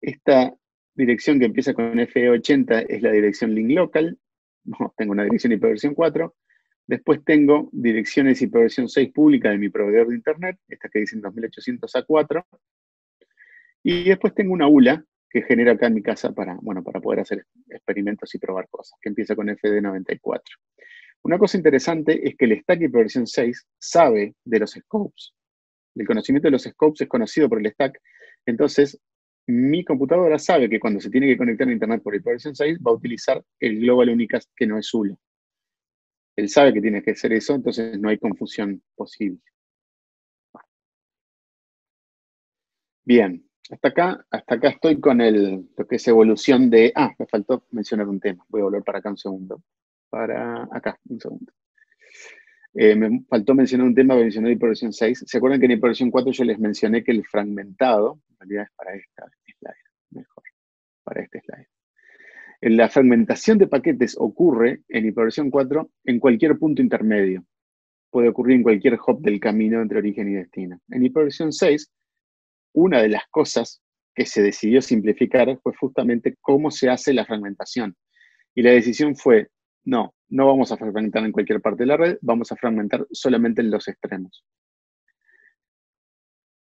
Esta dirección que empieza con FE80 es la dirección link local, no, tengo una dirección IPv4 4, Después tengo direcciones versión 6 pública de mi proveedor de Internet, esta que dicen 2800 a 4. Y después tengo una ULA que genera acá en mi casa para, bueno, para poder hacer experimentos y probar cosas, que empieza con FD94. Una cosa interesante es que el stack versión 6 sabe de los scopes. El conocimiento de los scopes es conocido por el stack. Entonces, mi computadora sabe que cuando se tiene que conectar a Internet por versión 6 va a utilizar el Global Unicast que no es ULA. Él sabe que tiene que hacer eso, entonces no hay confusión posible. Bien, hasta acá, hasta acá estoy con el, lo que es evolución de... Ah, me faltó mencionar un tema. Voy a volver para acá un segundo. Para acá, un segundo. Eh, me faltó mencionar un tema que mencioné de 6. ¿Se acuerdan que en hiperversión 4 yo les mencioné que el fragmentado, en realidad es para esta slide, mejor, para este slide. La fragmentación de paquetes ocurre en hiperversión 4 en cualquier punto intermedio. Puede ocurrir en cualquier hop del camino entre origen y destino. En hiperversión 6, una de las cosas que se decidió simplificar fue justamente cómo se hace la fragmentación. Y la decisión fue, no, no vamos a fragmentar en cualquier parte de la red, vamos a fragmentar solamente en los extremos.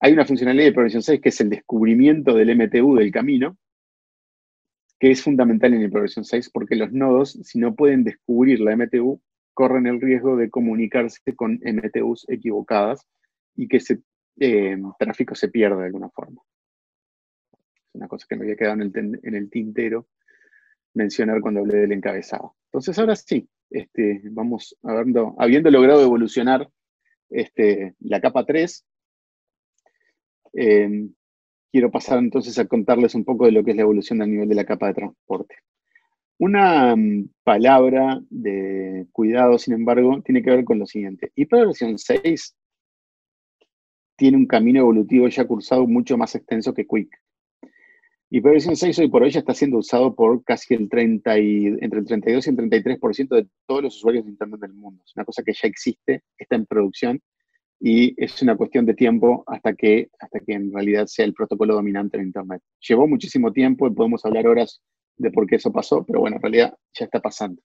Hay una funcionalidad de hiperversión 6 que es el descubrimiento del MTU del camino, que es fundamental en versión 6 porque los nodos, si no pueden descubrir la MTU, corren el riesgo de comunicarse con MTUs equivocadas y que ese eh, tráfico se pierda de alguna forma. Es una cosa que me había quedado en el, tintero mencionar cuando hablé del encabezado. Entonces ahora sí, este, vamos habiendo, habiendo logrado evolucionar este, la capa 3, quiero pasar entonces a contarles un poco de lo que es la evolución a nivel de la capa de transporte. Una mm, palabra de cuidado, sin embargo, tiene que ver con lo siguiente. versión 6 tiene un camino evolutivo ya cursado mucho más extenso que Quick. versión 6 hoy por hoy ya está siendo usado por casi el 30 y, entre el 32 y el 33% de todos los usuarios de Internet del mundo. Es una cosa que ya existe, está en producción y es una cuestión de tiempo hasta que, hasta que en realidad sea el protocolo dominante en Internet. Llevó muchísimo tiempo y podemos hablar horas de por qué eso pasó, pero bueno, en realidad ya está pasando.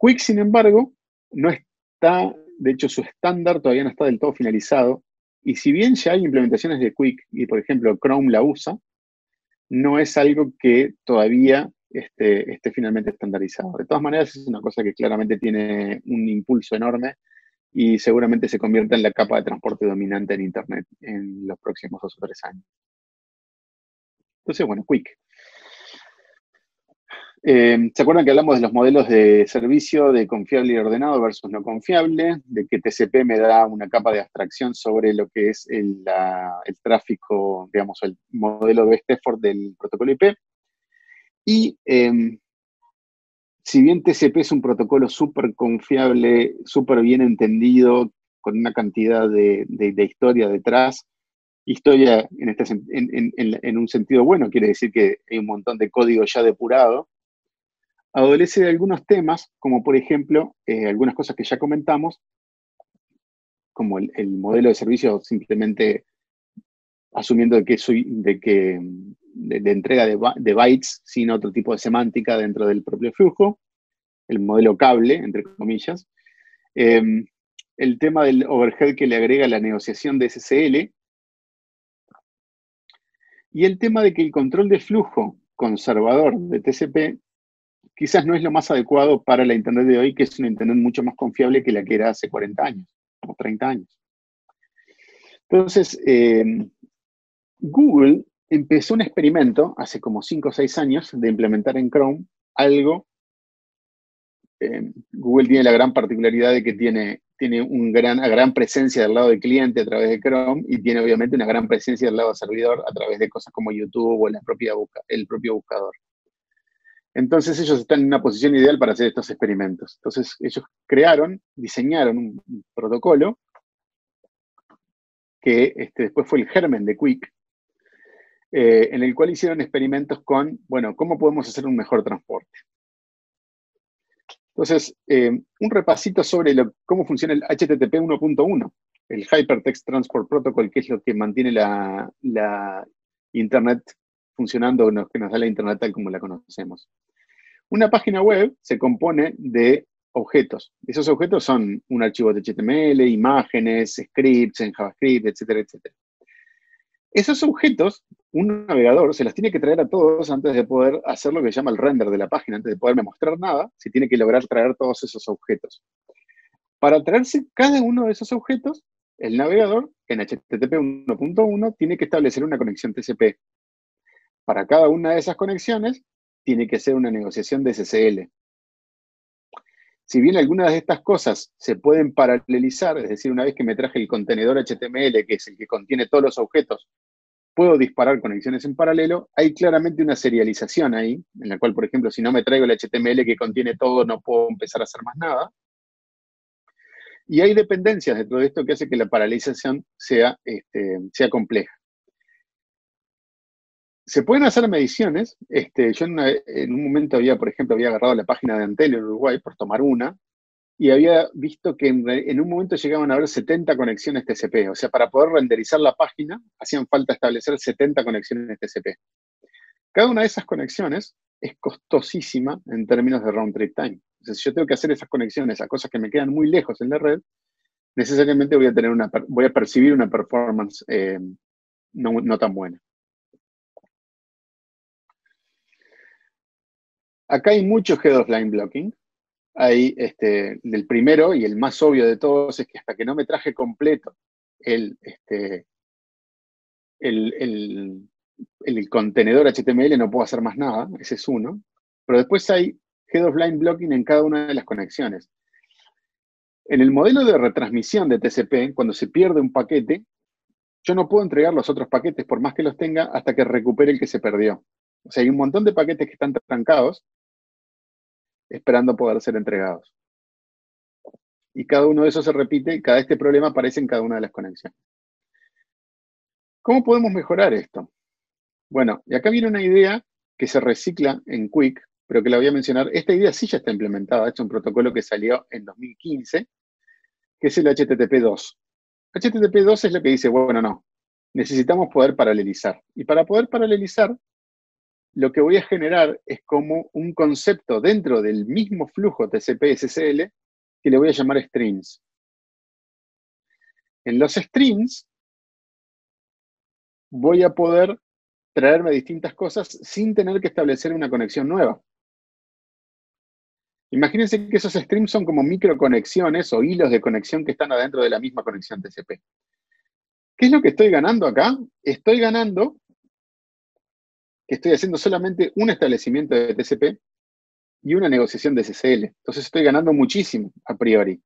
Quick, sin embargo, no está, de hecho su estándar todavía no está del todo finalizado, y si bien ya hay implementaciones de Quick y por ejemplo Chrome la usa, no es algo que todavía esté, esté finalmente estandarizado. De todas maneras, es una cosa que claramente tiene un impulso enorme y seguramente se convierta en la capa de transporte dominante en Internet en los próximos dos o tres años. Entonces, bueno, Quick. Eh, ¿Se acuerdan que hablamos de los modelos de servicio de confiable y ordenado versus no confiable? De que TCP me da una capa de abstracción sobre lo que es el, tráfico, digamos, el modelo de Stafford del protocolo IP. Y em, si bien TCP es un protocolo súper confiable, súper bien entendido, con una cantidad de, historia detrás, historia en, este, en, un sentido bueno, quiere decir que hay un montón de código ya depurado, adolece de algunos temas, como por ejemplo, eh, algunas cosas que ya comentamos, como el, modelo de servicio simplemente asumiendo de que, soy, de que de, entrega de, bytes sin otro tipo de semántica dentro del propio flujo, el modelo cable, entre comillas. Em, el tema del overhead que le agrega la negociación de SSL. Y el tema de que el control de flujo conservador de TCP quizás no es lo más adecuado para la Internet de hoy, que es una Internet mucho más confiable que la que era hace 40 años o 30 años. Entonces, em, Google empezó un experimento hace como 5 o 6 años de implementar en Chrome algo. Eh, Google tiene la gran particularidad de que tiene, tiene una gran presencia del lado del cliente a través de Chrome y tiene obviamente una gran presencia del lado del servidor a través de cosas como YouTube o el propio buscador. Entonces ellos están en una posición ideal para hacer estos experimentos. Entonces ellos crearon, diseñaron un, protocolo que este, después fue el germen de Quick, eh, en el cual hicieron experimentos con, bueno, ¿cómo podemos hacer un mejor transporte? Entonces, eh, un repasito sobre cómo funciona el HTTP 1.1, el Hypertext Transport Protocol, que es lo que mantiene la, Internet funcionando, que nos da la Internet tal como la conocemos. Una página web se compone de objetos. Esos objetos son un archivo de HTML, imágenes, scripts en JavaScript, etcétera, etcétera. Esos objetos, un navegador se las tiene que traer a todos antes de poder hacer lo que se llama el render de la página, antes de poderme mostrar nada, se tiene que lograr traer todos esos objetos. Para traerse cada uno de esos objetos, el navegador en HTTP 1.1 tiene que establecer una conexión TCP. Para cada una de esas conexiones, tiene que ser una negociación de SSL. Si bien algunas de estas cosas se pueden paralelizar, es decir, una vez que me traje el contenedor HTML, que es el que contiene todos los objetos, puedo disparar conexiones en paralelo, hay claramente una serialización ahí, en la cual, por ejemplo, si no me traigo el HTML que contiene todo, no puedo empezar a hacer más nada. Y hay dependencias dentro de esto que hace que la paralelización sea, este, sea compleja. Se pueden hacer mediciones. Este, yo en, un momento había, por ejemplo, había agarrado la página de Antel en Uruguay por tomar una, y había visto que en, un momento llegaban a haber 70 conexiones TCP. O sea, para poder renderizar la página, hacían falta establecer 70 conexiones TCP. Cada una de esas conexiones es costosísima en términos de round trip time. Si yo tengo que hacer esas conexiones a cosas que me quedan muy lejos en la red, necesariamente voy a, tener una, voy a percibir una performance eh, no, tan buena. Acá hay mucho head of line blocking. Hay este, el primero y el más obvio de todos es que hasta que no me traje completo el, este, el, el contenedor HTML no puedo hacer más nada, ese es uno. Pero después hay head of line blocking en cada una de las conexiones. En el modelo de retransmisión de TCP, cuando se pierde un paquete, yo no puedo entregar los otros paquetes por más que los tenga hasta que recupere el que se perdió. O sea, hay un montón de paquetes que están trancados esperando poder ser entregados. Y cada uno de esos se repite cada este problema aparece en cada una de las conexiones. ¿Cómo podemos mejorar esto? Bueno, y acá viene una idea que se recicla en Quick, pero que la voy a mencionar. Esta idea sí ya está implementada, es un protocolo que salió en 2015, que es el HTTP2. HTTP2 es lo que dice, bueno, no, necesitamos poder paralelizar. Y para poder paralelizar, lo que voy a generar es como un concepto dentro del mismo flujo TCP-SSL que le voy a llamar strings. En los strings voy a poder traerme distintas cosas sin tener que establecer una conexión nueva. Imagínense que esos streams son como microconexiones o hilos de conexión que están adentro de la misma conexión TCP. ¿Qué es lo que estoy ganando acá? Estoy ganando que estoy haciendo solamente un establecimiento de TCP y una negociación de SSL. Entonces estoy ganando muchísimo a priori.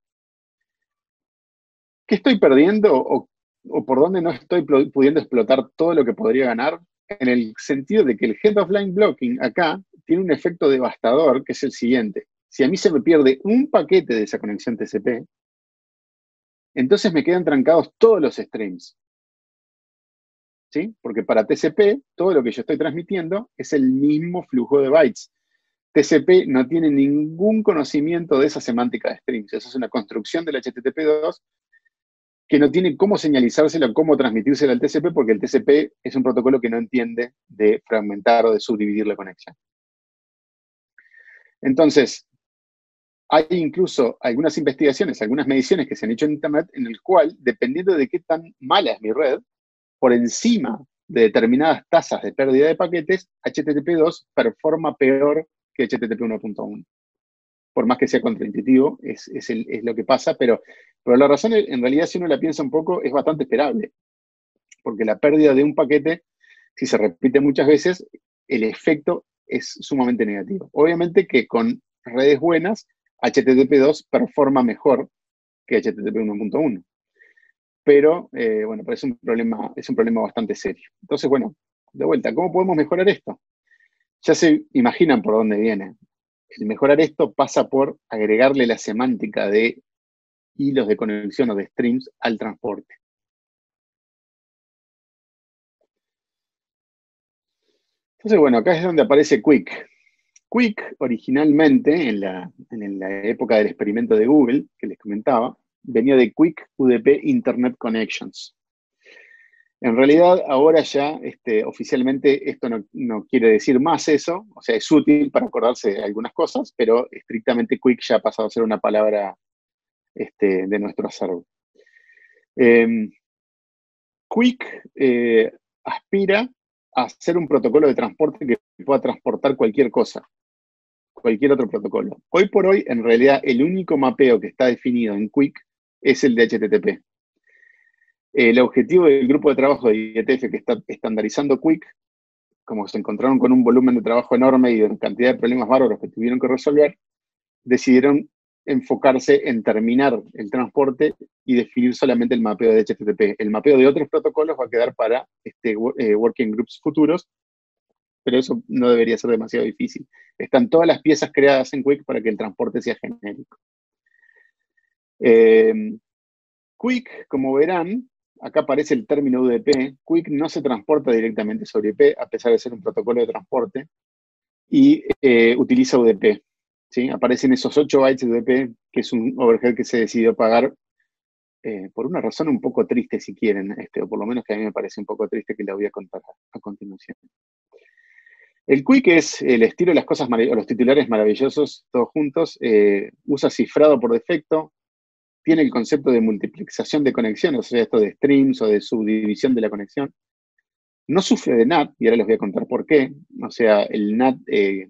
¿Qué estoy perdiendo o, o por dónde no estoy pudiendo explotar todo lo que podría ganar? En el sentido de que el head of line blocking acá tiene un efecto devastador que es el siguiente si a mí se me pierde un paquete de esa conexión TCP, entonces me quedan trancados todos los streams. Porque para TCP, todo lo que yo estoy transmitiendo es el mismo flujo de bytes. TCP no tiene ningún conocimiento de esa semántica de streams. Eso es una construcción del HTTP2 que no tiene cómo señalizárselo, cómo transmitírselo al TCP, porque el TCP es un protocolo que no entiende de fragmentar o de subdividir la conexión. Entonces, hay incluso algunas investigaciones, algunas mediciones que se han hecho en Internet en el cual, dependiendo de qué tan mala es mi red, por encima de determinadas tasas de pérdida de paquetes, HTTP2 performa peor que HTTP 1.1. Por más que sea contraintuitivo, es, lo que pasa, pero, pero la razón, en realidad, si uno la piensa un poco, es bastante esperable. Porque la pérdida de un paquete, si se repite muchas veces, el efecto es sumamente negativo. Obviamente que con redes buenas HTTP2 performa mejor que HTTP 1.1. Pero, eh, bueno, es un, problema, es un problema bastante serio. Entonces, bueno, de vuelta, ¿cómo podemos mejorar esto? Ya se imaginan por dónde viene. El mejorar esto pasa por agregarle la semántica de hilos de conexión o de streams al transporte. Entonces, bueno, acá es donde aparece Quick. Quick, originalmente, en la, en la época del experimento de Google, que les comentaba, venía de Quick UDP Internet Connections. En realidad, ahora ya este, oficialmente esto no, quiere decir más eso, o sea, es útil para acordarse de algunas cosas, pero estrictamente Quick ya ha pasado a ser una palabra este, de nuestro acervo. Em, Quick eh, aspira a ser un protocolo de transporte que pueda transportar cualquier cosa, cualquier otro protocolo. Hoy por hoy, en realidad, el único mapeo que está definido en Quick es el de HTTP. El objetivo del grupo de trabajo de IETF que está estandarizando Quick, como se encontraron con un volumen de trabajo enorme y una cantidad de problemas bárbaros que tuvieron que resolver, decidieron enfocarse en terminar el transporte y definir solamente el mapeo de HTTP. El mapeo de otros protocolos va a quedar para este, eh, working groups futuros, pero eso no debería ser demasiado difícil. Están todas las piezas creadas en Quick para que el transporte sea genérico. Eh, Quick, como verán, acá aparece el término UDP. Quick no se transporta directamente sobre IP, a pesar de ser un protocolo de transporte, y eh, utiliza UDP. Aparecen esos 8 bytes de UDP, que es un overhead que se decidió pagar eh, por una razón un poco triste, si quieren, este, o por lo menos que a mí me parece un poco triste que la voy a contar a, continuación. El Quick es el estilo de las cosas, los titulares maravillosos, todos juntos, eh, usa cifrado por defecto, tiene el concepto de multiplicación de conexiones, o sea, esto de streams o de subdivisión de la conexión. No sufre de NAT, y ahora les voy a contar por qué. O sea, el NAT eh,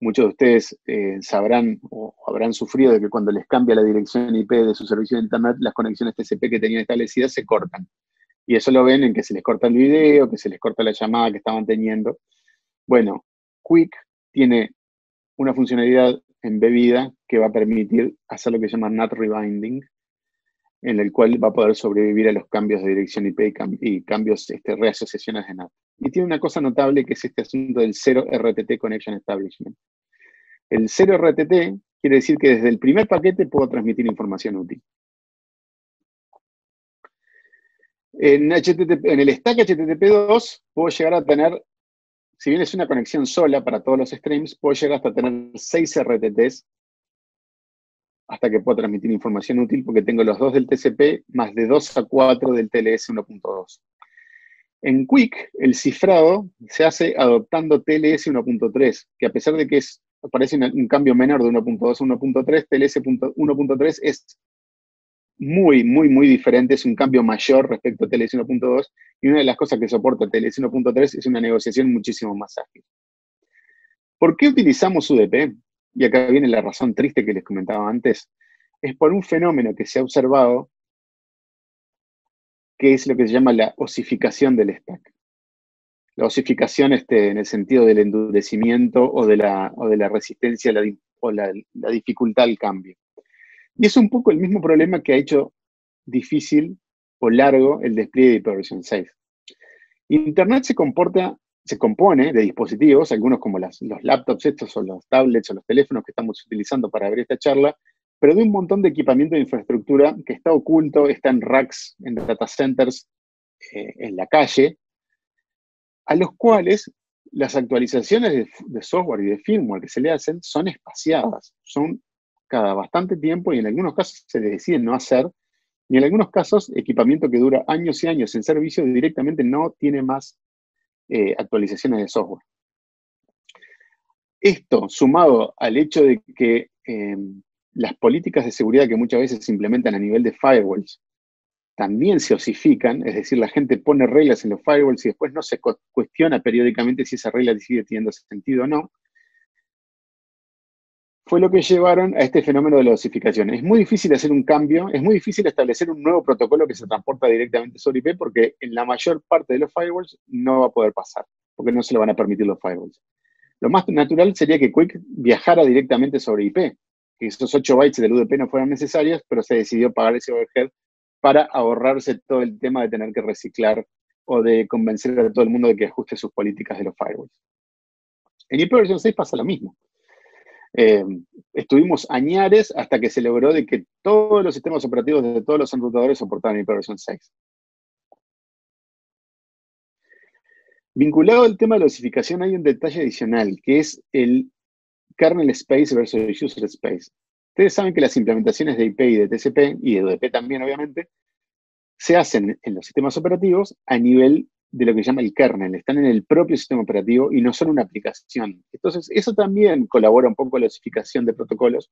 Muchos de ustedes eh, sabrán o habrán sufrido de que cuando les cambia la dirección IP de su servicio de Internet, las conexiones TCP que tenían establecidas se cortan. Y eso lo ven en que se les corta el video, que se les corta la llamada que estaban teniendo. Bueno, Quick tiene una funcionalidad embebida que va a permitir hacer lo que se llama NAT rebinding, en el cual va a poder sobrevivir a los cambios de dirección IP y, cambios, este, reasociaciones de NAT. Y tiene una cosa notable que es este asunto del 0 RTT Connection Establishment. El 0 RTT quiere decir que desde el primer paquete puedo transmitir información útil. En, en el stack HTTP2 puedo llegar a tener, si bien es una conexión sola para todos los streams, puedo llegar hasta tener 6 RTTs hasta que pueda transmitir información útil porque tengo los dos del TCP más de 2 a 4 del TLS 1.2. En Quick, el cifrado se hace adoptando TLS 1.3, que a pesar de que es, parece un, cambio menor de 1.2 a 1.3, TLS 1.3 es muy, muy, muy diferente, es un cambio mayor respecto a TLS 1.2, y una de las cosas que soporta TLS 1.3 es una negociación muchísimo más ágil. ¿Por qué utilizamos UDP? Y acá viene la razón triste que les comentaba antes. Es por un fenómeno que se ha observado que es lo que se llama la osificación del stack. La osificación este, en el sentido del endurecimiento o de la, de la resistencia o la, dificultad al cambio. Y es un poco el mismo problema que ha hecho difícil o largo el despliegue de hiperversión 6. Internet se comporta, se compone de dispositivos, algunos como los laptops estos o los tablets o los teléfonos que estamos utilizando para ver esta charla, pero de un montón de equipamiento de infraestructura que está oculto, está en racks, en data centers, eh, en la calle, a los cuales las actualizaciones de, software y de firmware que se le hacen son espaciadas, son cada bastante tiempo y en algunos casos se deciden no hacer, y en algunos casos equipamiento que dura años y años en servicio directamente no tiene más eh, actualizaciones de software. Esto, sumado al hecho de que em, las políticas de seguridad que muchas veces se implementan a nivel de firewalls también se osifican, es decir, la gente pone reglas en los firewalls y después no se cuestiona periódicamente si esa regla sigue teniendo sentido o no, fue lo que llevaron a este fenómeno de la osificación. Es muy difícil hacer un cambio, es muy difícil establecer un nuevo protocolo que se transporta directamente sobre IP porque en la mayor parte de los firewalls no va a poder pasar, porque no se lo van a permitir los firewalls. Lo más natural sería que Quick viajara directamente sobre IP, que esos 8 bytes del UDP no fueran necesarios, pero se decidió pagar ese overhead para ahorrarse todo el tema de tener que reciclar o de convencer a todo el mundo de que ajuste sus políticas de los firewalls. En IPv 6 pasa lo mismo. Eh, estuvimos añares hasta que se logró de que todos los sistemas operativos de todos los enrutadores soportaban IPv 6. Vinculado al tema de la osificación hay un detalle adicional, que es el kernel space versus user space. Ustedes saben que las implementaciones de IP y de TCP, y de UDP también obviamente, se hacen en los sistemas operativos a nivel de lo que se llama el kernel, están en el propio sistema operativo y no son una aplicación. Entonces, eso también colabora un poco con la osificación de protocolos,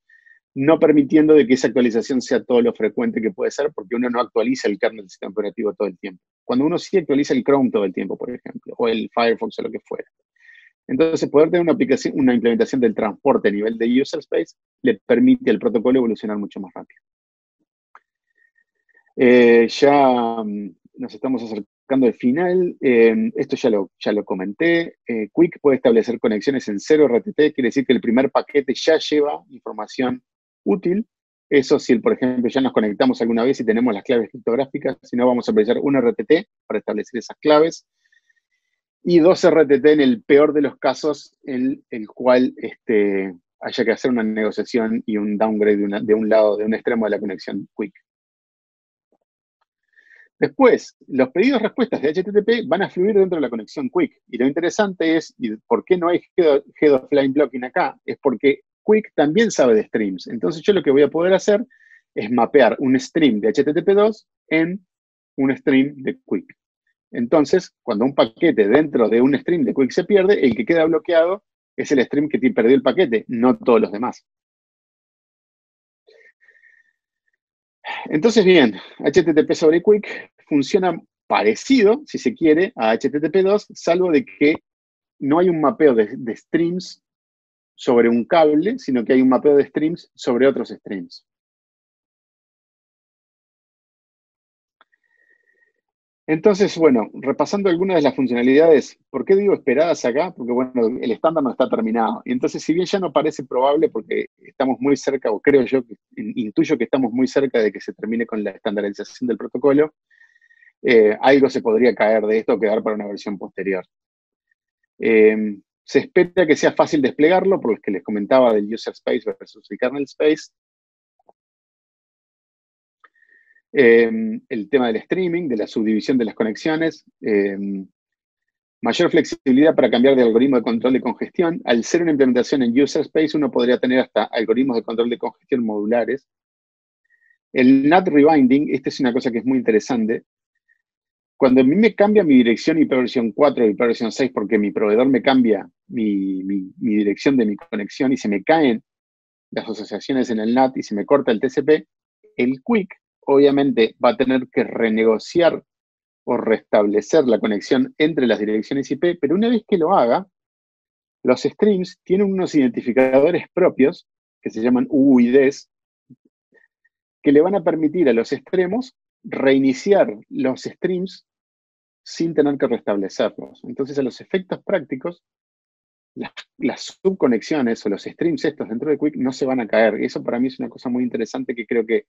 no permitiendo de que esa actualización sea todo lo frecuente que puede ser, porque uno no actualiza el kernel del sistema operativo todo el tiempo. Cuando uno sí actualiza el Chrome todo el tiempo, por ejemplo, o el Firefox o lo que fuera. Entonces, poder tener una aplicación, una implementación del transporte a nivel de user space le permite al protocolo evolucionar mucho más rápido. Eh, ya mm, nos estamos acercando al final. Eh, esto ya lo, ya lo comenté. Eh, Quick puede establecer conexiones en 0 RTT, quiere decir que el primer paquete ya lleva información útil. Eso si, por ejemplo, ya nos conectamos alguna vez y tenemos las claves criptográficas, si no, vamos a utilizar un RTT para establecer esas claves. Y dos RTT en el peor de los casos, en el cual este, haya que hacer una negociación y un downgrade de, un lado, de un extremo de la conexión Quick. Después, los pedidos respuestas de HTTP van a fluir dentro de la conexión Quick. Y lo interesante es, y por qué no hay head of line blocking acá, es porque Quick también sabe de streams. Entonces yo lo que voy a poder hacer es mapear un stream de HTTP2 en un stream de Quick. Entonces, cuando un paquete dentro de un stream de Quick se pierde, el que queda bloqueado es el stream que perdió el paquete, no todos los demás. Entonces, bien, HTTP sobre Quick funciona parecido, si se quiere, a HTTP2, salvo de que no hay un mapeo de streams sobre un cable, sino que hay un mapeo de streams sobre otros streams. Entonces, bueno, repasando algunas de las funcionalidades, ¿por qué digo esperadas acá? Porque, bueno, el estándar no está terminado. Y entonces, si bien ya no parece probable, porque estamos muy cerca, o creo yo, intuyo que estamos muy cerca de que se termine con la estandarización del protocolo, eh, algo se podría caer de esto o quedar para una versión posterior. Eh, se espera que sea fácil desplegarlo, por lo que les comentaba del user space versus el kernel space. Em, el tema del streaming, de la subdivisión de las conexiones. Em, mayor flexibilidad para cambiar de algoritmo de control de congestión. Al ser una implementación en user space, uno podría tener hasta algoritmos de control de congestión modulares. El NAT rebinding, esta es una cosa que es muy interesante. Cuando a mí me cambia mi dirección ipv 4 y ipv 6 porque mi proveedor me cambia mi, dirección de mi conexión y se me caen las asociaciones en el NAT y se me corta el TCP, el Quick obviamente va a tener que renegociar o restablecer la conexión entre las direcciones IP, pero una vez que lo haga, los streams tienen unos identificadores propios que se llaman UIDs, que le van a permitir a los extremos reiniciar los streams sin tener que restablecerlos. Entonces, a los efectos prácticos, las, subconexiones o los streams estos dentro de Quick no se van a caer. Eso para mí es una cosa muy interesante que creo que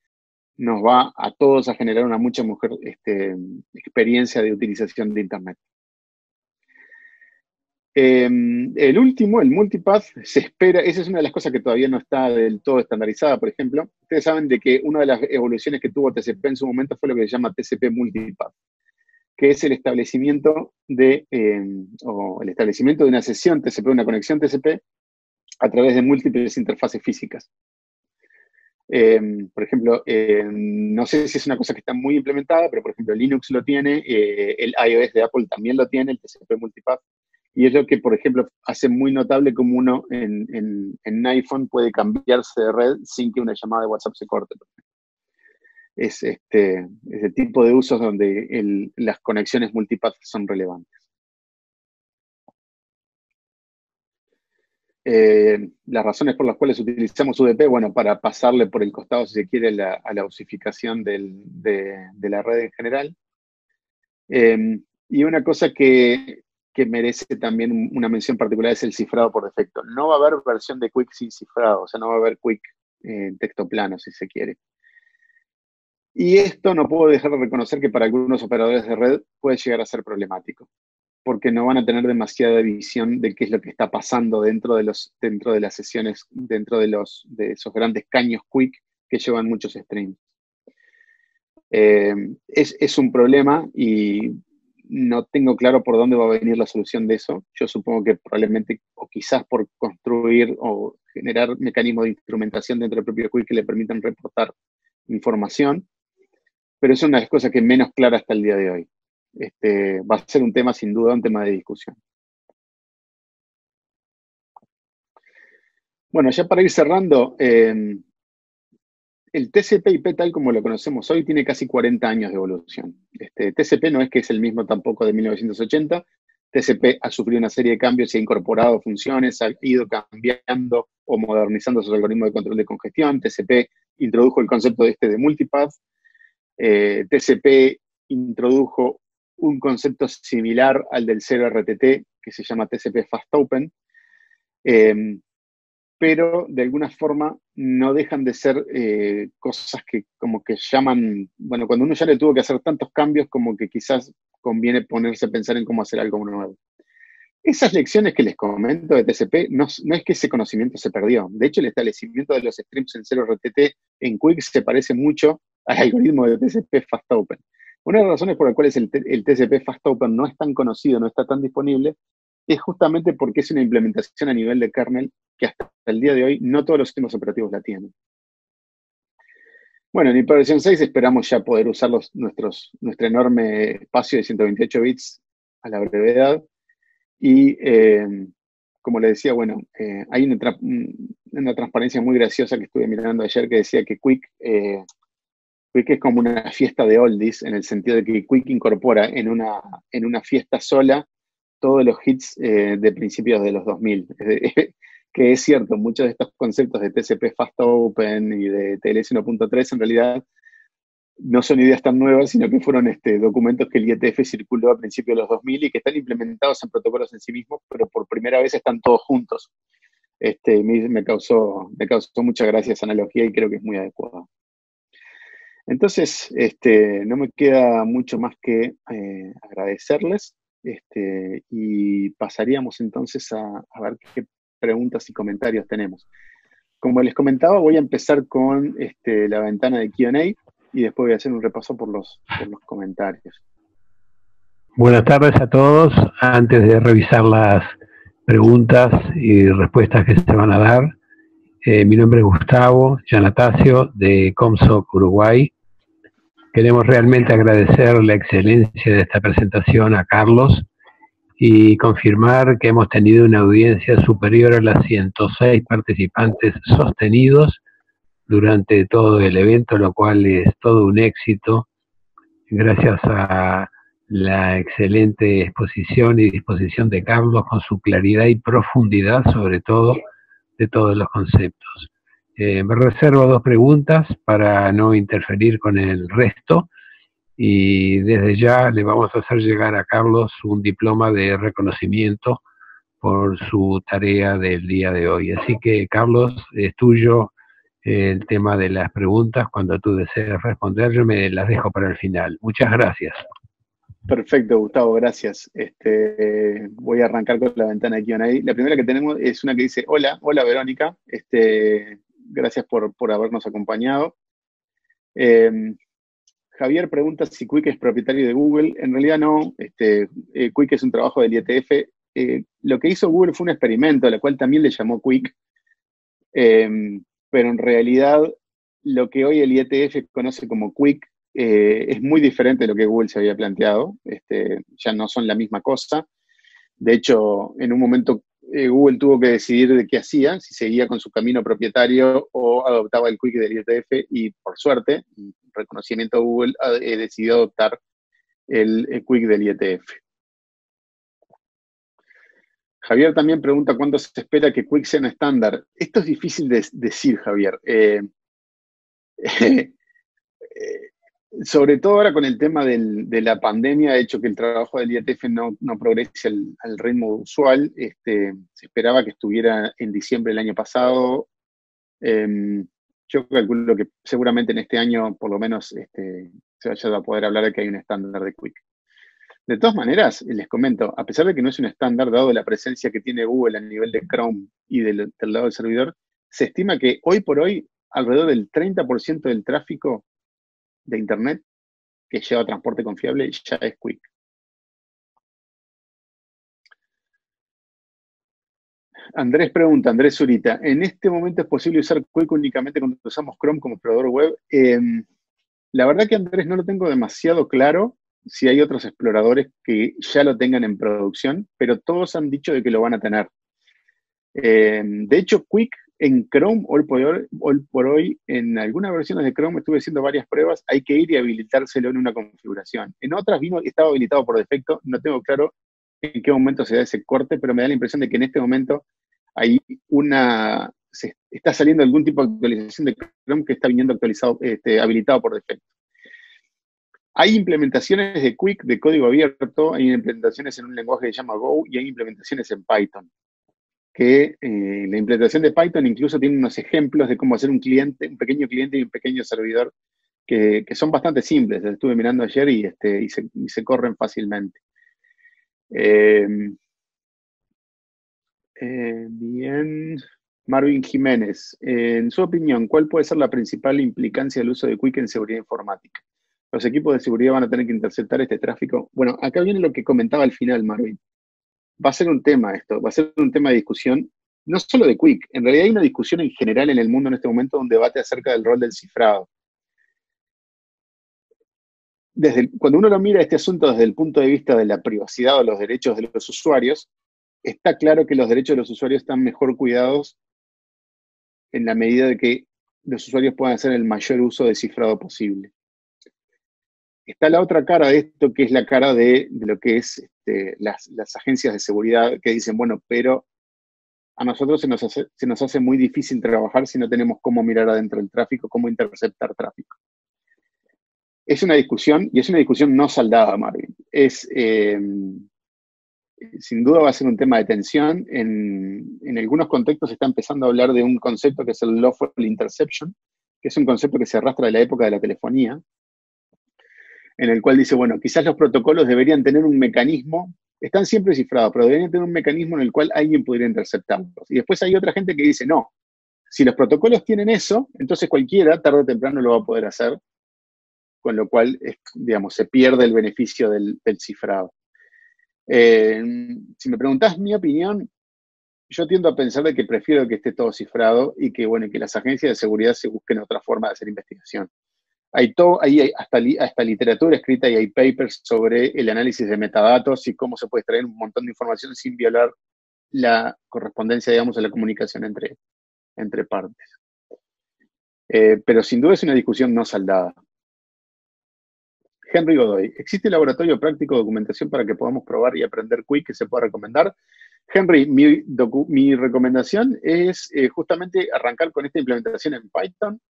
nos va a todos a generar una mucha mejor este, experiencia de utilización de Internet. Em, el último, el multipath, se espera, esa es una de las cosas que todavía no está del todo estandarizada, por ejemplo. Ustedes saben de que una de las evoluciones que tuvo TCP en su momento fue lo que se llama TCP multipath, que es el establecimiento de, em, o el establecimiento de una sesión TCP, una conexión TCP, a través de múltiples interfaces físicas. Em, por ejemplo, no sé si es una cosa que está muy implementada, pero por ejemplo Linux lo tiene, eh, el iOS de Apple también lo tiene, el TCP multipath, y es lo que, por ejemplo, hace muy notable como uno en, en, iPhone puede cambiarse de red sin que una llamada de WhatsApp se corte. Es este, ese tipo de usos donde las conexiones multipath son relevantes. Eh, las razones por las cuales utilizamos UDP, bueno, para pasarle por el costado, si se quiere, a la osificación de, la red en general. Eh, y una cosa que que merece también una mención particular es el cifrado por defecto. No va a haber versión de Quick sin cifrado, o sea, no va a haber Quick en texto plano, si se quiere. Y esto no puedo dejar de reconocer que para algunos operadores de red puede llegar a ser problemático, porque no van a tener demasiada visión de qué es lo que está pasando dentro de, los, dentro de las sesiones, dentro de, los, de esos grandes caños quick que llevan muchos streams. Eh, es, es, un problema y no tengo claro por dónde va a venir la solución de eso. Yo supongo que probablemente, o quizás por construir o generar mecanismos de instrumentación dentro del propio Quick que le permitan reportar información, pero es una de las cosas que menos clara hasta el día de hoy. Este, va a ser un tema, sin duda, un tema de discusión. Bueno, ya para ir cerrando, eh, el TCP/IP tal como lo conocemos hoy tiene casi 40 años de evolución. Este, TCP no es que es el mismo tampoco de 1980. TCP ha sufrido una serie de cambios y ha incorporado funciones, ha ido cambiando o modernizando su algoritmo de control de congestión. TCP introdujo el concepto de este de multipath. Eh, TCP introdujo un concepto similar al del 0RTT que se llama TCP Fast Open. Eh, pero de alguna forma no dejan de ser eh, cosas que como que llaman, bueno, cuando uno ya le tuvo que hacer tantos cambios, como que quizás conviene ponerse a pensar en cómo hacer algo nuevo. Esas lecciones que les comento de TCP, no, es que ese conocimiento se perdió. De hecho, el establecimiento de los streams en 0RTT en Quick se parece mucho al algoritmo de TCP Fast Open. Una de las razones por las cuales el, TCP Fast Open no es tan conocido, no está tan disponible, es justamente porque es una implementación a nivel de kernel que hasta el día de hoy no todos los sistemas operativos la tienen. Bueno, en versión 6 esperamos ya poder usar nuestros, nuestro enorme espacio de 128 bits a la brevedad. Y eh, como le decía, bueno, eh, hay una, transparencia muy graciosa que estuve mirando ayer que decía que Quick, eh, Quick es como una fiesta de oldies, en el sentido de que Quick incorpora en una, en una fiesta sola todos los hits de principios de los 2000. [laughs] que es cierto, muchos de estos conceptos de TCP Fast Open y de TLS 1.3 en realidad no son ideas tan nuevas, sino que fueron este, documentos que el IETF circuló a principios de los 2000 y que están implementados en protocolos en sí mismos, pero por primera vez están todos juntos. Este, me, causó, me causó mucha gracia esa analogía y creo que es muy adecuada. Entonces, este, no me queda mucho más que eh, agradecerles este, y pasaríamos entonces a, ver qué preguntas y comentarios tenemos. Como les comentaba, voy a empezar con este, la ventana de QA y después voy a hacer un repaso por los, los comentarios. Buenas tardes a todos. Antes de revisar las preguntas y respuestas que se van a dar, eh, mi nombre es Gustavo Yanatacio de Comsoc Uruguay. Queremos realmente agradecer la excelencia de esta presentación a Carlos y confirmar que hemos tenido una audiencia superior a las 106 participantes sostenidos durante todo el evento, lo cual es todo un éxito, gracias a la excelente exposición y disposición de Carlos con su claridad y profundidad, sobre todo, de todos los conceptos. Eh, me reservo dos preguntas para no interferir con el resto y desde ya le vamos a hacer llegar a Carlos un diploma de reconocimiento por su tarea del día de hoy. Así que, Carlos, es tuyo el tema de las preguntas. Cuando tú desees responder, yo me las dejo para el final. Muchas gracias. Perfecto, Gustavo, gracias. Este, voy a arrancar con la ventana de Q&A. La primera que tenemos es una que dice, hola, hola Verónica, este, gracias por, por habernos acompañado. Eh, Javier pregunta si Quick es propietario de Google. En realidad no, este, eh, Quick es un trabajo del IETF. Eh, lo que hizo Google fue un experimento, la cual también le llamó Quick, pero en realidad lo que hoy el IETF conoce como Quick es muy diferente de lo que Google se había planteado. Este, ya no son la misma cosa. De hecho, en un momento Google tuvo que decidir de qué hacía, si seguía con su camino propietario o adoptaba el Quick del IETF y por suerte, reconocimiento Google ha decidido adoptar el, Quick del IETF. Javier también pregunta cuándo se espera que Quick sea un estándar. Esto es difícil de decir, Javier. Eh, [laughs] eh, sobre todo ahora con el tema de la pandemia, ha hecho que el trabajo del IETF no, progrese al, ritmo usual. Este, se esperaba que estuviera en diciembre del año pasado. Em, yo calculo que seguramente en este año por lo menos este, se vaya a poder hablar de que hay un estándar de Quick. De todas maneras, les comento, a pesar de que no es un estándar, dado la presencia que tiene Google a nivel de Chrome y del, lado del servidor, se estima que hoy por hoy alrededor del 30% del tráfico de Internet que lleva transporte confiable ya es Quick. Andrés pregunta, Andrés Zurita, ¿en este momento es posible usar Quick únicamente cuando usamos Chrome como explorador web? Em, la verdad que Andrés no lo tengo demasiado claro si hay otros exploradores que ya lo tengan en producción, pero todos han dicho de que lo van a tener. Em, de hecho, Quick en Chrome, hoy por hoy, en algunas versiones de Chrome estuve haciendo varias pruebas, hay que ir y habilitárselo en una configuración. En otras vino estaba habilitado por defecto, no tengo claro en qué momento se da ese corte, pero me da la impresión de que en este momento hay una, está saliendo algún tipo de actualización de Chrome que está viniendo actualizado, este, habilitado por defecto. Hay implementaciones de Quick de código abierto, hay implementaciones en un lenguaje que se llama Go y hay implementaciones en Python. Que eh, la implementación de Python incluso tiene unos ejemplos de cómo hacer un cliente, un pequeño cliente y un pequeño servidor que, son bastante simples. estuve mirando ayer y, este, y, se, corren fácilmente. Eh, eh, bien. Marvin Jiménez, en su opinión, ¿cuál puede ser la principal implicancia del uso de Quick en seguridad informática? los equipos de seguridad van a tener que interceptar este tráfico. Bueno, acá viene lo que comentaba al final, Marvin. Va a ser un tema esto, va a ser un tema de discusión, no solo de Quick, en realidad hay una discusión en general en el mundo en este momento, un debate acerca del rol del cifrado. Desde cuando uno lo mira este asunto desde el punto de vista de la privacidad o los derechos de los usuarios, está claro que los derechos de los usuarios están mejor cuidados en la medida de que los usuarios puedan hacer el mayor uso de cifrado posible está la otra cara de esto, que es la cara de, lo que es este, las, agencias de seguridad que dicen, bueno, pero a nosotros se nos, hace, muy difícil trabajar si no tenemos cómo mirar adentro del tráfico, cómo interceptar tráfico. Es una discusión, y es una discusión no saldada, Marvin. Es, eh, sin duda va a ser un tema de tensión. En, en algunos contextos se está empezando a hablar de un concepto que es el lawful interception, que es un concepto que se arrastra de la época de la telefonía, en el cual dice, bueno, quizás los protocolos deberían tener un mecanismo, están siempre cifrados, pero deberían tener un mecanismo en el cual alguien pudiera interceptarlos. Y después hay otra gente que dice, no, si los protocolos tienen eso, entonces cualquiera tarde o temprano lo va a poder hacer, con lo cual, digamos, se pierde el beneficio del, cifrado. Eh, si me preguntás mi opinión, yo tiendo a pensar de que prefiero que esté todo cifrado y que, bueno, que las agencias de seguridad se busquen otra forma de hacer investigación. Hay, todo, hay hasta, hasta literatura escrita y hay papers sobre el análisis de metadatos y cómo se puede extraer un montón de información sin violar la correspondencia, digamos, a la comunicación entre, entre partes. Eh, pero sin duda es una discusión no saldada. Henry Godoy, ¿existe laboratorio práctico de documentación para que podamos probar y aprender Quick que se pueda recomendar? Henry, mi, recomendación es eh, justamente arrancar con esta implementación en Python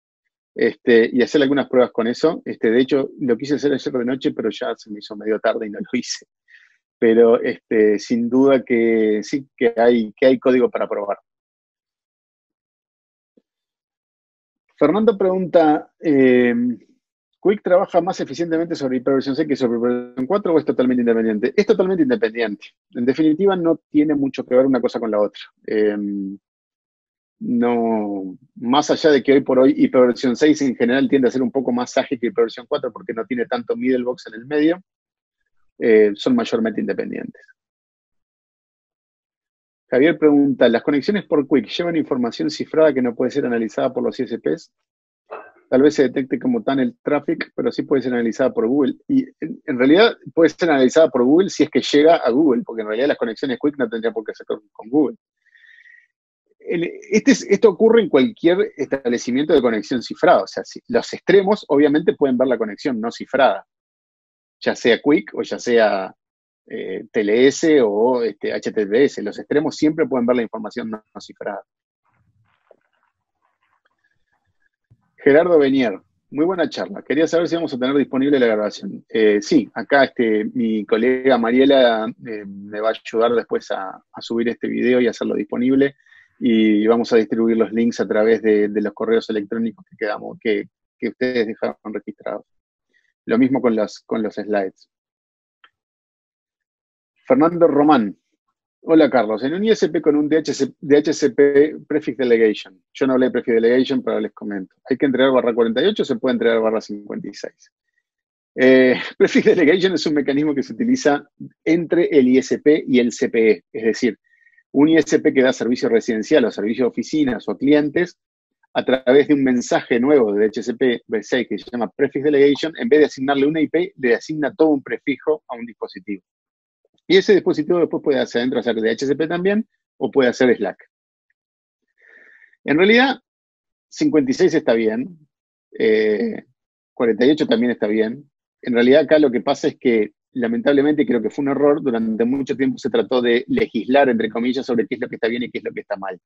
este, y hacer algunas pruebas con eso. Este, de hecho, lo quise hacer ayer de noche, pero ya se me hizo medio tarde y no lo [laughs] hice. Pero este, sin duda que sí, que hay, que hay código para probar. Fernando pregunta, eh, ¿Quick trabaja más eficientemente sobre hiperversión C que sobre hiperversión 4 o es totalmente independiente? Es totalmente independiente. En definitiva, no tiene mucho que ver una cosa con la otra. Eh, no, más allá de que hoy por hoy hiperversión 6 en general tiende a ser un poco más ágil que hiperversión 4 porque no tiene tanto middle box en el medio, eh, son mayormente independientes. Javier pregunta, ¿las conexiones por Quick llevan información cifrada que no puede ser analizada por los ISPs? Tal vez se detecte como tan el traffic, pero sí puede ser analizada por Google. Y en, realidad puede ser analizada por Google si es que llega a Google, porque en realidad las conexiones Quick no tendrían por qué ser con Google. Este esto ocurre en cualquier establecimiento de conexión cifrada. O sea, los extremos obviamente pueden ver la conexión no cifrada, ya sea Quick o ya sea eh, TLS o este, HTTPS. Los extremos siempre pueden ver la información no, cifrada. Gerardo Benier, muy buena charla. Quería saber si vamos a tener disponible la grabación. Eh, sí, acá este, mi colega Mariela eh, me va a ayudar después a, a subir este video y hacerlo disponible. Y vamos a distribuir los links a través de, los correos electrónicos que, quedamos, que, ustedes dejaron registrados. Lo mismo con los, con los slides. Fernando Román. Hola Carlos, en un ISP con un DHCP Prefix Delegation, yo no hablé de Prefix Delegation, pero les comento. ¿Hay que entregar barra 48 o se puede entregar barra 56? Eh, [laughs] Prefix Delegation es un mecanismo que se utiliza entre el ISP y el CPE, es decir, un ISP que da servicio residencial o servicio de oficinas o clientes a través de un mensaje nuevo de DHCP V6 que se llama Prefix Delegation, en vez de asignarle una IP, le asigna todo un prefijo a un dispositivo. Y ese dispositivo después puede hacer dentro hacer DHCP también o puede hacer Slack. En realidad, 56 está bien, 48 eh, también está bien. En realidad acá lo que pasa es que lamentablemente creo que fue un error, durante mucho tiempo se trató de legislar, entre comillas, sobre qué es lo que está bien y qué es lo que está mal,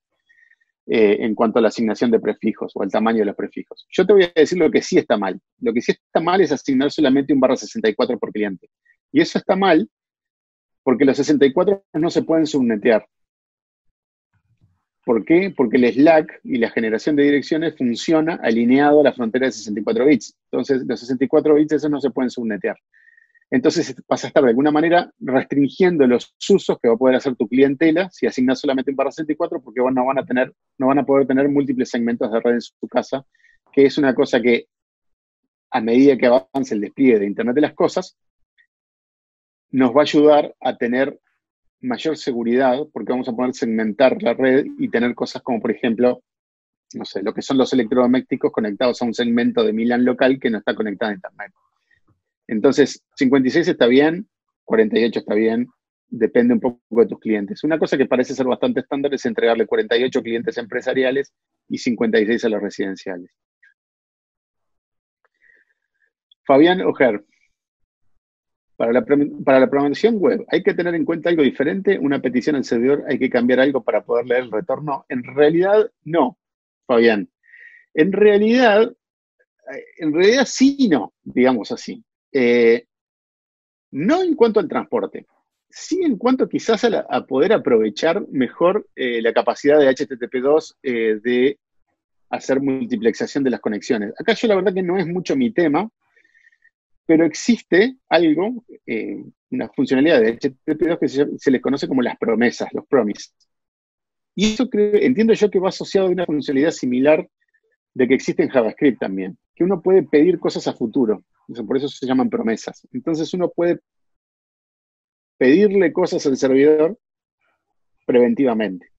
eh, en cuanto a la asignación de prefijos o el tamaño de los prefijos. Yo te voy a decir lo que sí está mal. Lo que sí está mal es asignar solamente un barra 64 por cliente. Y eso está mal porque los 64 no se pueden subnetear. ¿Por qué? Porque el Slack y la generación de direcciones funciona alineado a la frontera de 64 bits. Entonces, los 64 bits esos no se pueden subnetear. Entonces vas a estar de alguna manera restringiendo los usos que va a poder hacer tu clientela si asignas solamente un barra 64 porque no van a poder tener múltiples segmentos de red en su casa, que es una cosa que a medida que avance el despliegue de Internet de las cosas, nos va a ayudar a tener mayor seguridad, porque vamos a poder segmentar la red y tener cosas como, por ejemplo, no sé, lo que son los electrodomésticos conectados a un segmento de Milan local que no está conectado a Internet. Entonces, 56 está bien, 48 está bien, depende un poco de tus clientes. Una cosa que parece ser bastante estándar es entregarle 48 clientes empresariales y 56 a los residenciales. Fabián Ojer, para la, para programación web, ¿hay que tener en cuenta algo diferente? ¿Una petición al servidor hay que cambiar algo para poder leer el retorno? En realidad, no, Fabián. En realidad, en realidad sí y no, digamos así. Eh, no en cuanto al transporte, sí en cuanto quizás a, poder aprovechar mejor eh, la capacidad de HTTP2 eh, de hacer multiplexación de las conexiones. Acá yo la verdad que no es mucho mi tema, pero existe algo, una funcionalidad de HTTP2 que se, le conoce como las promesas, los promises. Y eso entiendo yo que va asociado a una funcionalidad similar de que existe en JavaScript también, que uno puede pedir cosas a futuro, por eso se llaman promesas. Entonces uno puede pedirle cosas al servidor preventivamente.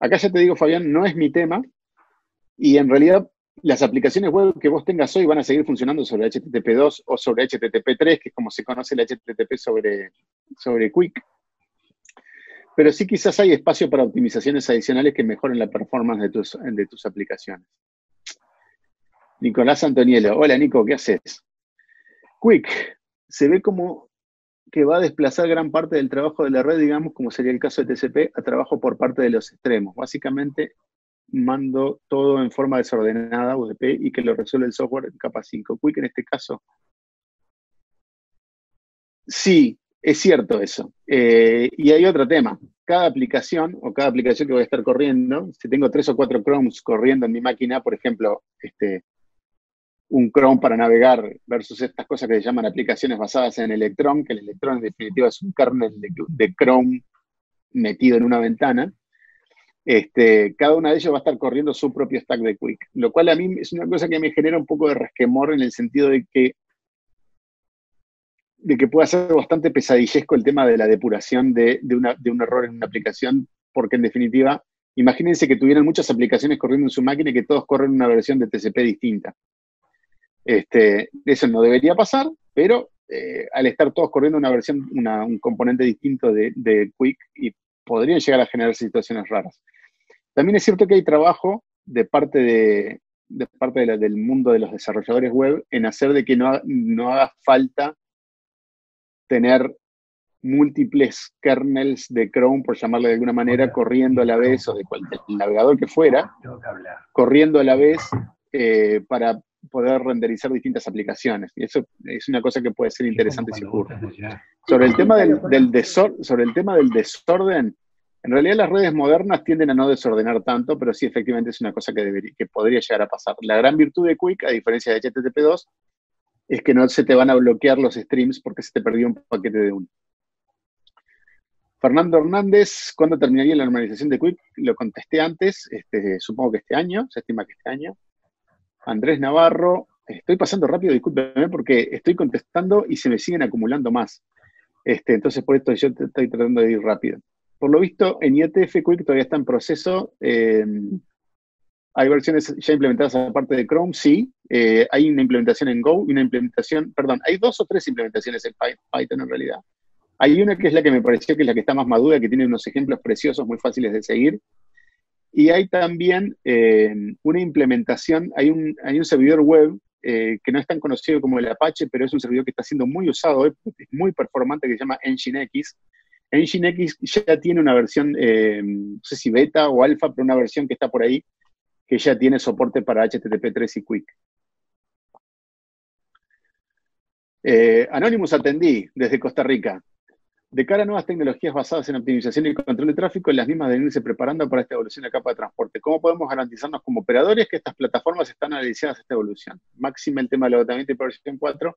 Acá ya te digo, Fabián, no es mi tema, y en realidad las aplicaciones web que vos tengas hoy van a seguir funcionando sobre HTTP2 o sobre HTTP3, que es como se conoce el HTTP sobre, sobre Quick. Pero sí quizás hay espacio para optimizaciones adicionales que mejoren la performance de tus, de tus aplicaciones. Nicolás Antonielo. Hola Nico, ¿qué haces? Quick se ve como que va a desplazar gran parte del trabajo de la red, digamos, como sería el caso de TCP, a trabajo por parte de los extremos. Básicamente mando todo en forma desordenada UDP y que lo resuelve el software en capa 5. Quick en este caso. Sí, es cierto eso. Eh, y hay otro tema. Cada aplicación o cada aplicación que voy a estar corriendo, si tengo tres o cuatro Chromes corriendo en mi máquina, por ejemplo, este, un Chrome para navegar versus estas cosas que se llaman aplicaciones basadas en Electron, que el Electron en definitiva es un kernel de Chrome metido en una ventana. Este, cada una de ellas va a estar corriendo su propio stack de Quick, lo cual a mí es una cosa que me genera un poco de resquemor en el sentido de que, de que ser bastante pesadillesco el tema de la depuración de, un error en una aplicación, porque en definitiva, imagínense que tuvieran muchas aplicaciones corriendo en su máquina y que todos corren una versión de TCP distinta. Este, eso no debería pasar, pero eh, al estar todos corriendo una versión, un componente distinto de, de Quick, y podrían llegar a generar situaciones raras. También es cierto que hay trabajo de parte, de, parte del mundo de los desarrolladores web en hacer de que no, no haga falta tener múltiples kernels de Chrome, por llamarle de alguna manera, corriendo a la vez, o de cualquier navegador que fuera, corriendo a la vez eh, para poder renderizar distintas aplicaciones. Y eso es una cosa que puede ser interesante si ocurre. Sobre el tema del, del sobre el tema del desorden, En realidad las redes modernas tienden a no desordenar tanto, pero sí efectivamente es una cosa que, debería, que podría llegar a pasar. La gran virtud de Quick, a diferencia de HTTP2, es que no se te van a bloquear los streams porque se te perdió un paquete de uno. Fernando Hernández, ¿cuándo terminaría la normalización de Quick? Lo contesté antes, este, supongo que este año, se estima que este año. Andrés Navarro, estoy pasando rápido, discúlpeme, porque estoy contestando y se me siguen acumulando más. Este, entonces, por esto yo estoy tratando de ir rápido. Por lo visto, en IETF Quick todavía está en proceso. Em, ¿Hay versiones ya implementadas aparte de Chrome? Sí. Eh, hay una implementación en Go y una implementación, perdón, hay dos o tres implementaciones en Python en realidad. Hay una que es la que me pareció que es la que está más madura, que tiene unos ejemplos preciosos, muy fáciles de seguir. Y hay también em, una implementación, hay un, hay un servidor web eh, que no es tan conocido como el Apache, pero es un servidor que está siendo muy usado, es muy performante, que se llama Nginx, Nginx ya tiene una versión, eh, no sé si beta o alfa, pero una versión que está por ahí, que ya tiene soporte para HTTP3 y Quick. Eh, Anonymous atendí desde Costa Rica. De cara a nuevas tecnologías basadas en optimización y control de tráfico, las mismas deben irse preparando para esta evolución de capa de transporte. ¿Cómo podemos garantizarnos como operadores que estas plataformas están analizadas a esta evolución? Máxima el tema del agotamiento y versión 4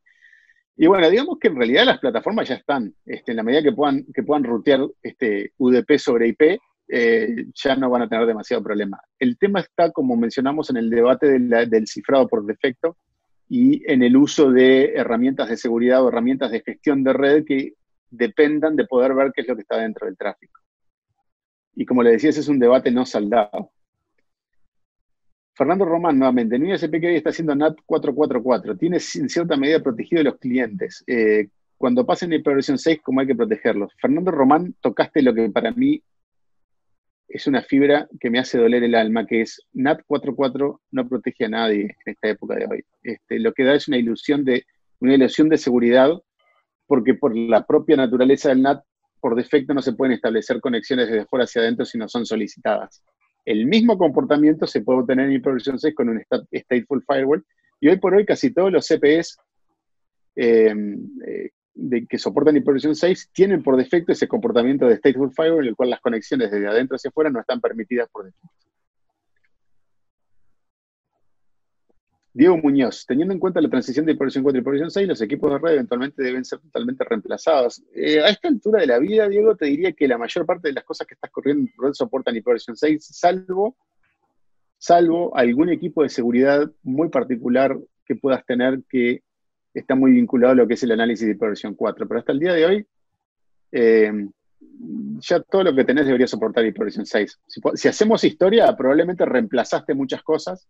y bueno, digamos que en realidad las plataformas ya están. Este, en la medida que puedan, que puedan rutear este, UDP sobre IP, eh, ya no van a tener demasiado problema. El tema está, como mencionamos, en el debate del cifrado por defecto y en el uso de herramientas de seguridad o herramientas de gestión de red que dependan de poder ver qué es lo que está dentro del tráfico. Y como le decía, ese es un debate no saldado. Fernando Román, nuevamente, el ISP que hoy está haciendo NAT 444, tiene en cierta medida protegido a los clientes. Eh, cuando pasen a versión 6, ¿cómo hay que protegerlos? Fernando Román, tocaste lo que para mí es una fibra que me hace doler el alma, que es NAT 44 no protege a nadie en esta época de hoy. Este, lo que da es una ilusión de, una ilusión de seguridad, porque por la propia naturaleza del NAT, por defecto no se pueden establecer conexiones desde fuera hacia adentro si no son solicitadas. El mismo comportamiento se puede obtener en IPv 6 con un stateful firewall. Y hoy por hoy casi todos los CPS eh, eh, que soportan IPv 6 tienen por defecto ese comportamiento de stateful firewall, en el cual las conexiones desde adentro hacia afuera no están permitidas por defecto. Diego Muñoz, teniendo en cuenta la transición de ipv 4 y ipv 6, los equipos de red eventualmente deben ser totalmente reemplazados. Eh, a esta altura de la vida, Diego, te diría que la mayor parte de las cosas que estás corriendo en red soportan ipv 6, salvo, salvo algún equipo de seguridad muy particular que puedas tener que está muy vinculado a lo que es el análisis de ipv 4. Pero hasta el día de hoy, eh, ya todo lo que tenés debería soportar ipv 6. si hacemos historia, probablemente reemplazaste muchas cosas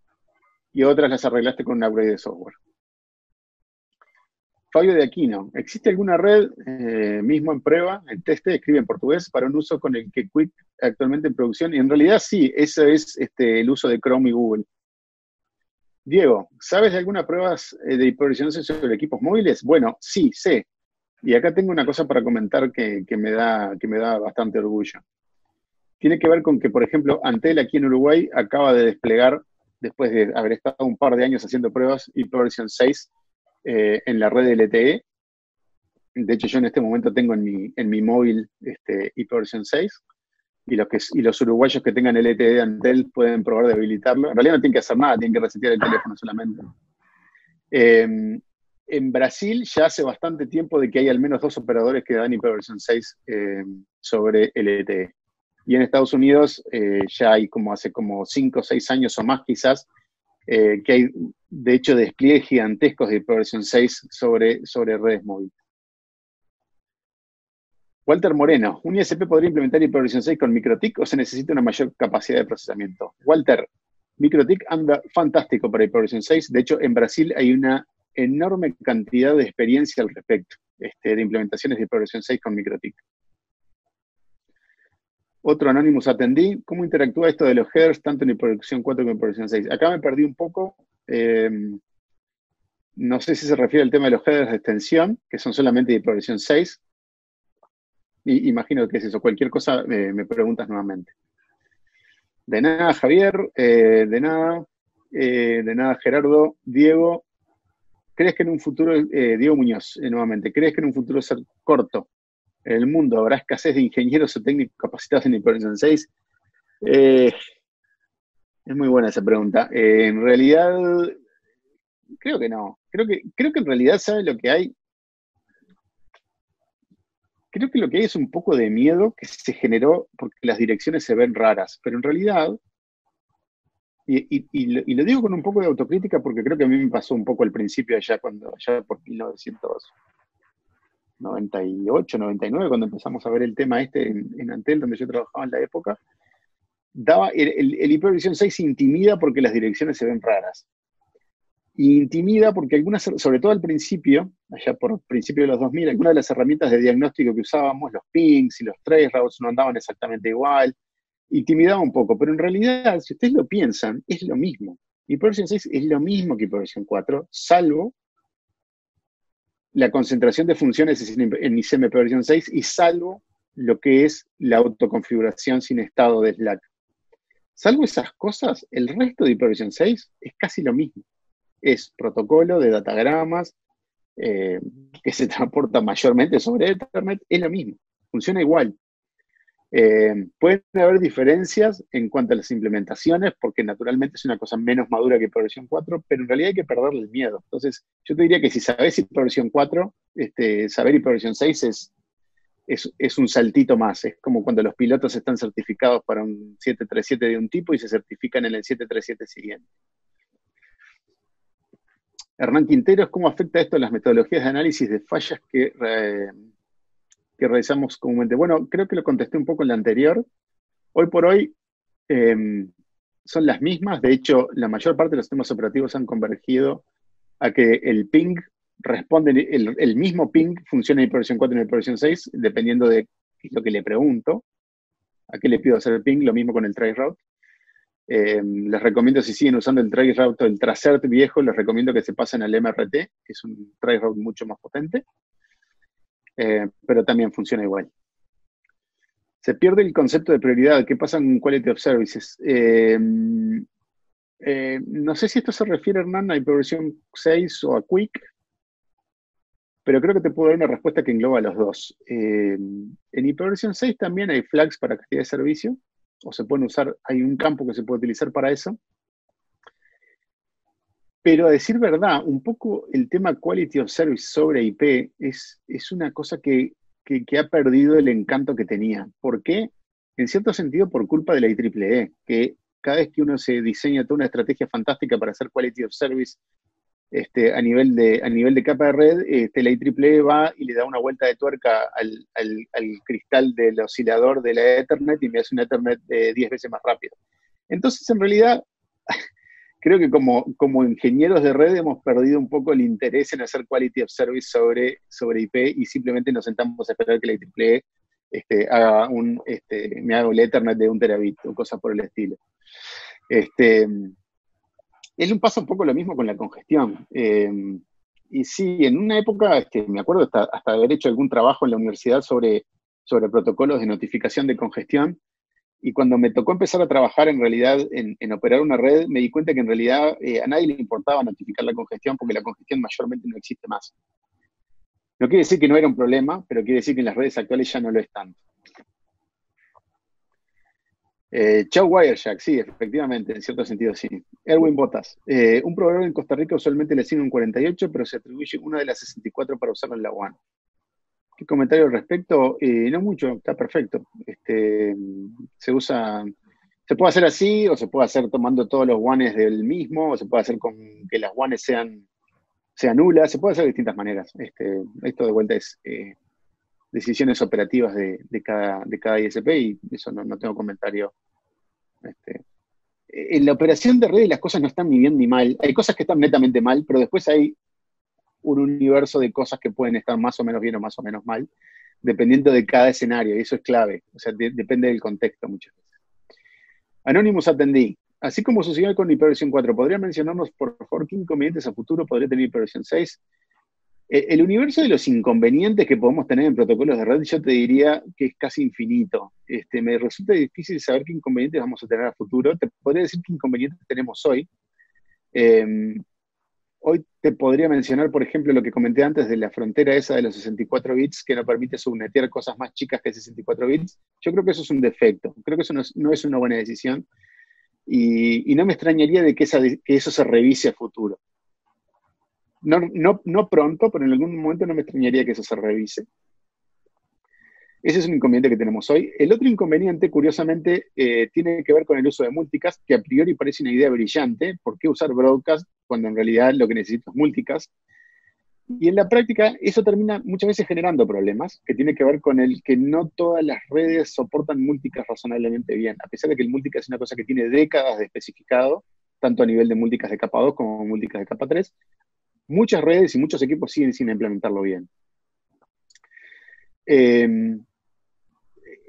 y otras las arreglaste con un upgrade de software. Fabio de Aquino, ¿existe alguna red eh, mismo en prueba, en teste, escribe en portugués, para un uso con el que Quick actualmente en producción? Y en realidad sí, ese es este, el uso de Chrome y Google. Diego, ¿sabes de alguna prueba eh, de hipervisión sobre equipos móviles? Bueno, sí, sé. Y acá tengo una cosa para comentar que, me da, que me da bastante orgullo. Tiene que ver con que, por ejemplo, Antel aquí en Uruguay acaba de desplegar después de haber estado un par de años haciendo pruebas y versión 6 eh, en la red LTE. De hecho, yo en este momento tengo en mi, en mi móvil este, versión 6 y los, que, y los uruguayos que tengan LTE de Antel pueden probar de habilitarlo. En realidad no tienen que hacer nada, tienen que resetear el teléfono solamente. Em, en Brasil ya hace bastante tiempo de que hay al menos dos operadores que dan ipv 6 em, sobre LTE. Y en Estados Unidos eh, ya hay como hace como 5 o 6 años o más quizás, eh, que hay de hecho despliegues gigantescos de versión 6 sobre, sobre redes móviles. Walter Moreno, ¿un ISP podría implementar ipv 6 con MikroTik o se necesita una mayor capacidad de procesamiento? Walter, MikroTik anda fantástico para ipv 6. De hecho, en Brasil hay una enorme cantidad de experiencia al respecto este, de implementaciones de ipv 6 con MikroTik. Otro Anonymous atendí. ¿Cómo interactúa esto de los headers tanto en producción 4 como en producción 6? Acá me perdí un poco. Em, no sé si se refiere al tema de los headers de extensión, que son solamente de producción 6. Y, imagino que es eso. Cualquier cosa me preguntas nuevamente. De nada, Javier. Eh, de nada. Eh, de nada, Gerardo. Diego. ¿Crees que en un futuro, eh, Diego Muñoz, nuevamente, ¿crees que en un futuro ser corto en el mundo habrá escasez de ingenieros o técnicos capacitados en HyperVision 6? Eh, es muy buena esa pregunta. Eh, en realidad, creo que no. Creo que, creo que en realidad sabe lo que hay. Creo que lo que hay es un poco de miedo que se generó porque las direcciones se ven raras, pero en realidad, y, lo, digo con un poco de autocrítica porque creo que a mí me pasó un poco al principio allá, cuando, allá por 1998, 99, cuando empezamos a ver el tema este en, en Antel, donde yo trabajaba en la época, daba, el, el, Hypervision 6 intimida porque las direcciones se ven raras. intimida porque algunas, sobre todo al principio, allá por principio de los 2000, algunas de las herramientas de diagnóstico que usábamos, los pings y los traceroutes, no andaban exactamente igual. Intimidaba un poco, pero en realidad, si ustedes lo piensan, es lo mismo. Hypervision 6 es lo mismo que Hypervision 4, salvo la concentración de funciones en ICM Hypervision 6 y salvo lo que es la autoconfiguración sin estado de Slack. Salvo esas cosas, el resto de HyperVision 6 es casi lo mismo. Es protocolo de datagramas eh, que se [laughs] transporta mayormente sobre Ethernet, es lo mismo, funciona igual. Eh, pueden haber diferencias en cuanto a las implementaciones, porque naturalmente es una cosa menos madura que HyperVision 4, pero en realidad hay que perderle el miedo. Entonces, yo te diría que si sabes HyperVision 4, este, saber HyperVision 6 es es, un saltito más. Es como cuando los pilotos están certificados para un 737 de un tipo y se certifican en el 737 siguiente. Hernán Quinteros, ¿cómo afecta esto a las metodologías de análisis de fallas que, que realizamos comúnmente? Bueno, creo que lo contesté un poco en la anterior. Hoy por hoy em, son las mismas. De hecho, la mayor parte de los sistemas operativos han convergido a que el ping responden, el, mismo ping funciona en HyperVision 4 y en HyperVision 6, dependiendo de lo que le pregunto. ¿A qué le pido hacer el ping? Lo mismo con el traceroute. Eh, les recomiendo, si siguen usando el traceroute o el tracert viejo, les recomiendo que se pasen al MRT, que es un traceroute mucho más potente, eh, pero también funciona igual. Se pierde el concepto de prioridad. ¿Qué pasa en Quality of Services? Eh, no sé si esto se refiere, Hernán, a HyperVision 6 o a Quick, pero creo que te puedo dar una respuesta que engloba los dos. Eh, en HyperVision 6 también hay flags para cantidad de servicio, o se pueden usar, hay un campo que se puede utilizar para eso. Pero a decir verdad, un poco el tema Quality of Service sobre IP es, es una cosa que, que, ha perdido el encanto que tenía. ¿Por qué? En cierto sentido, por culpa de la IEEE, que cada vez que uno se diseña toda una estrategia fantástica para hacer Quality of Service este, a, nivel de, a nivel de capa de red, este, la IEEE va y le da una vuelta de tuerca al, cristal del oscilador de la Ethernet y me hace una Ethernet de 10 veces más rápido. Entonces, en realidad, creo que como, como ingenieros de red hemos perdido un poco el interés en hacer quality of service sobre, sobre IP y simplemente nos sentamos a esperar que la IEEE este, haga un, este, me haga el Ethernet de un terabit o cosas por el estilo. Este, es un paso un poco lo mismo con la congestión. Eh, y sí, en una época, este, me acuerdo hasta, hasta, haber hecho algún trabajo en la universidad sobre, sobre protocolos de notificación de congestión, y cuando me tocó empezar a trabajar en realidad en, operar una red, me di cuenta que en realidad eh, a nadie le importaba notificar la congestión porque la congestión mayormente no existe más. No quiere decir que no era un problema, pero quiere decir que en las redes actuales ya no lo es tanto. Eh, sí, efectivamente, en cierto sentido sí. Erwin Botas. Eh, un proveedor en Costa Rica usualmente le asigna un 48, pero se atribuye una de las 64 para usarlo en la WAN. ¿Qué comentario al respecto? Eh, no mucho, está perfecto. Este, se usa, se puede hacer así, o se puede hacer tomando todos los WANs del mismo, o se puede hacer con que las WANs sean, sean nulas, se puede hacer de distintas maneras. Este, esto de vuelta es eh, decisiones operativas de, cada, de cada ISP y eso no, tengo comentario. Este, en la operación de red las cosas no están ni bien ni mal. Hay cosas que están netamente mal, pero después hay un universo de cosas que pueden estar más o menos bien o más o menos mal, dependiendo de cada escenario, y eso es clave. O sea, depende del contexto muchas veces. Anonymous atendí. Así como sucedió con HyperVision 4, ¿podría mencionarnos, por favor, qué inconvenientes a futuro podría tener HyperVision 6? Eh, el universo de los inconvenientes que podemos tener en protocolos de red, yo te diría que es casi infinito. Este, me resulta difícil saber qué inconvenientes vamos a tener a futuro. Te podría decir qué inconvenientes tenemos hoy. Em, hoy te podría mencionar, por ejemplo, lo que comenté antes de la frontera esa de los 64 bits que no permite subnetear cosas más chicas que 64 bits. Yo creo que eso es un defecto, creo que eso no es, una buena decisión y, no me extrañaría de que, que, eso se revise a futuro. No, no, no pronto, pero en algún momento no me extrañaría que eso se revise. Ese es un inconveniente que tenemos hoy. El otro inconveniente, curiosamente, eh, tiene que ver con el uso de multicast, que a priori parece una idea brillante. ¿Por qué usar broadcast cuando en realidad lo que necesito es multicast? Y en la práctica eso termina muchas veces generando problemas, que tiene que ver con el que no todas las redes soportan multicast razonablemente bien, a pesar de que el multicast es una cosa que tiene décadas de especificado, tanto a nivel de multicast de capa 2 como multicast de capa 3. Muchas redes y muchos equipos siguen sin implementarlo bien. Eh,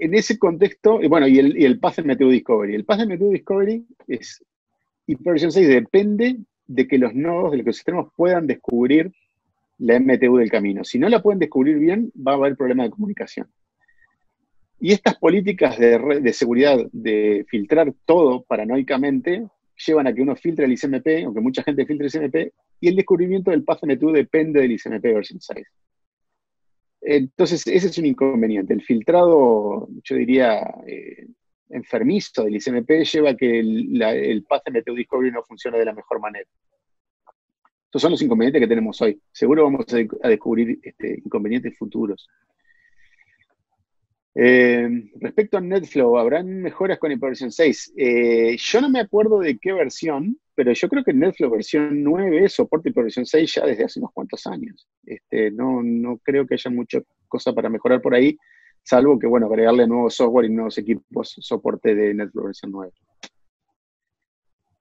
en ese contexto, y bueno, y el, y de MTU Discovery. El Path de MTU Discovery es, y versión 6 depende de que los nodos del ecosistema puedan descubrir la MTU del camino. Si no la pueden descubrir bien, va a haber problema de comunicación. Y estas políticas de, de seguridad, de filtrar todo paranoicamente, llevan a que uno filtre el ICMP, o que mucha gente filtre el ICMP, y el descubrimiento del Path MTU depende del ICMP versión 6. Entonces, ese es un inconveniente. El filtrado, yo diría, eh, enfermizo del ICMP lleva a que el, la, el MTU Discovery no funcione de la mejor manera. Estos son los inconvenientes que tenemos hoy. Seguro vamos a, descubrir este, inconvenientes futuros. Eh, respecto a NetFlow, ¿habrán mejoras con versión 6? Eh, yo no me acuerdo de qué versión, pero yo creo que NetFlow versión 9 soporta versión 6 ya desde hace unos cuantos años. Este, no, no creo que haya mucha cosa para mejorar por ahí, salvo que, bueno, agregarle nuevo software y nuevos equipos soporte de NetFlow versión 9.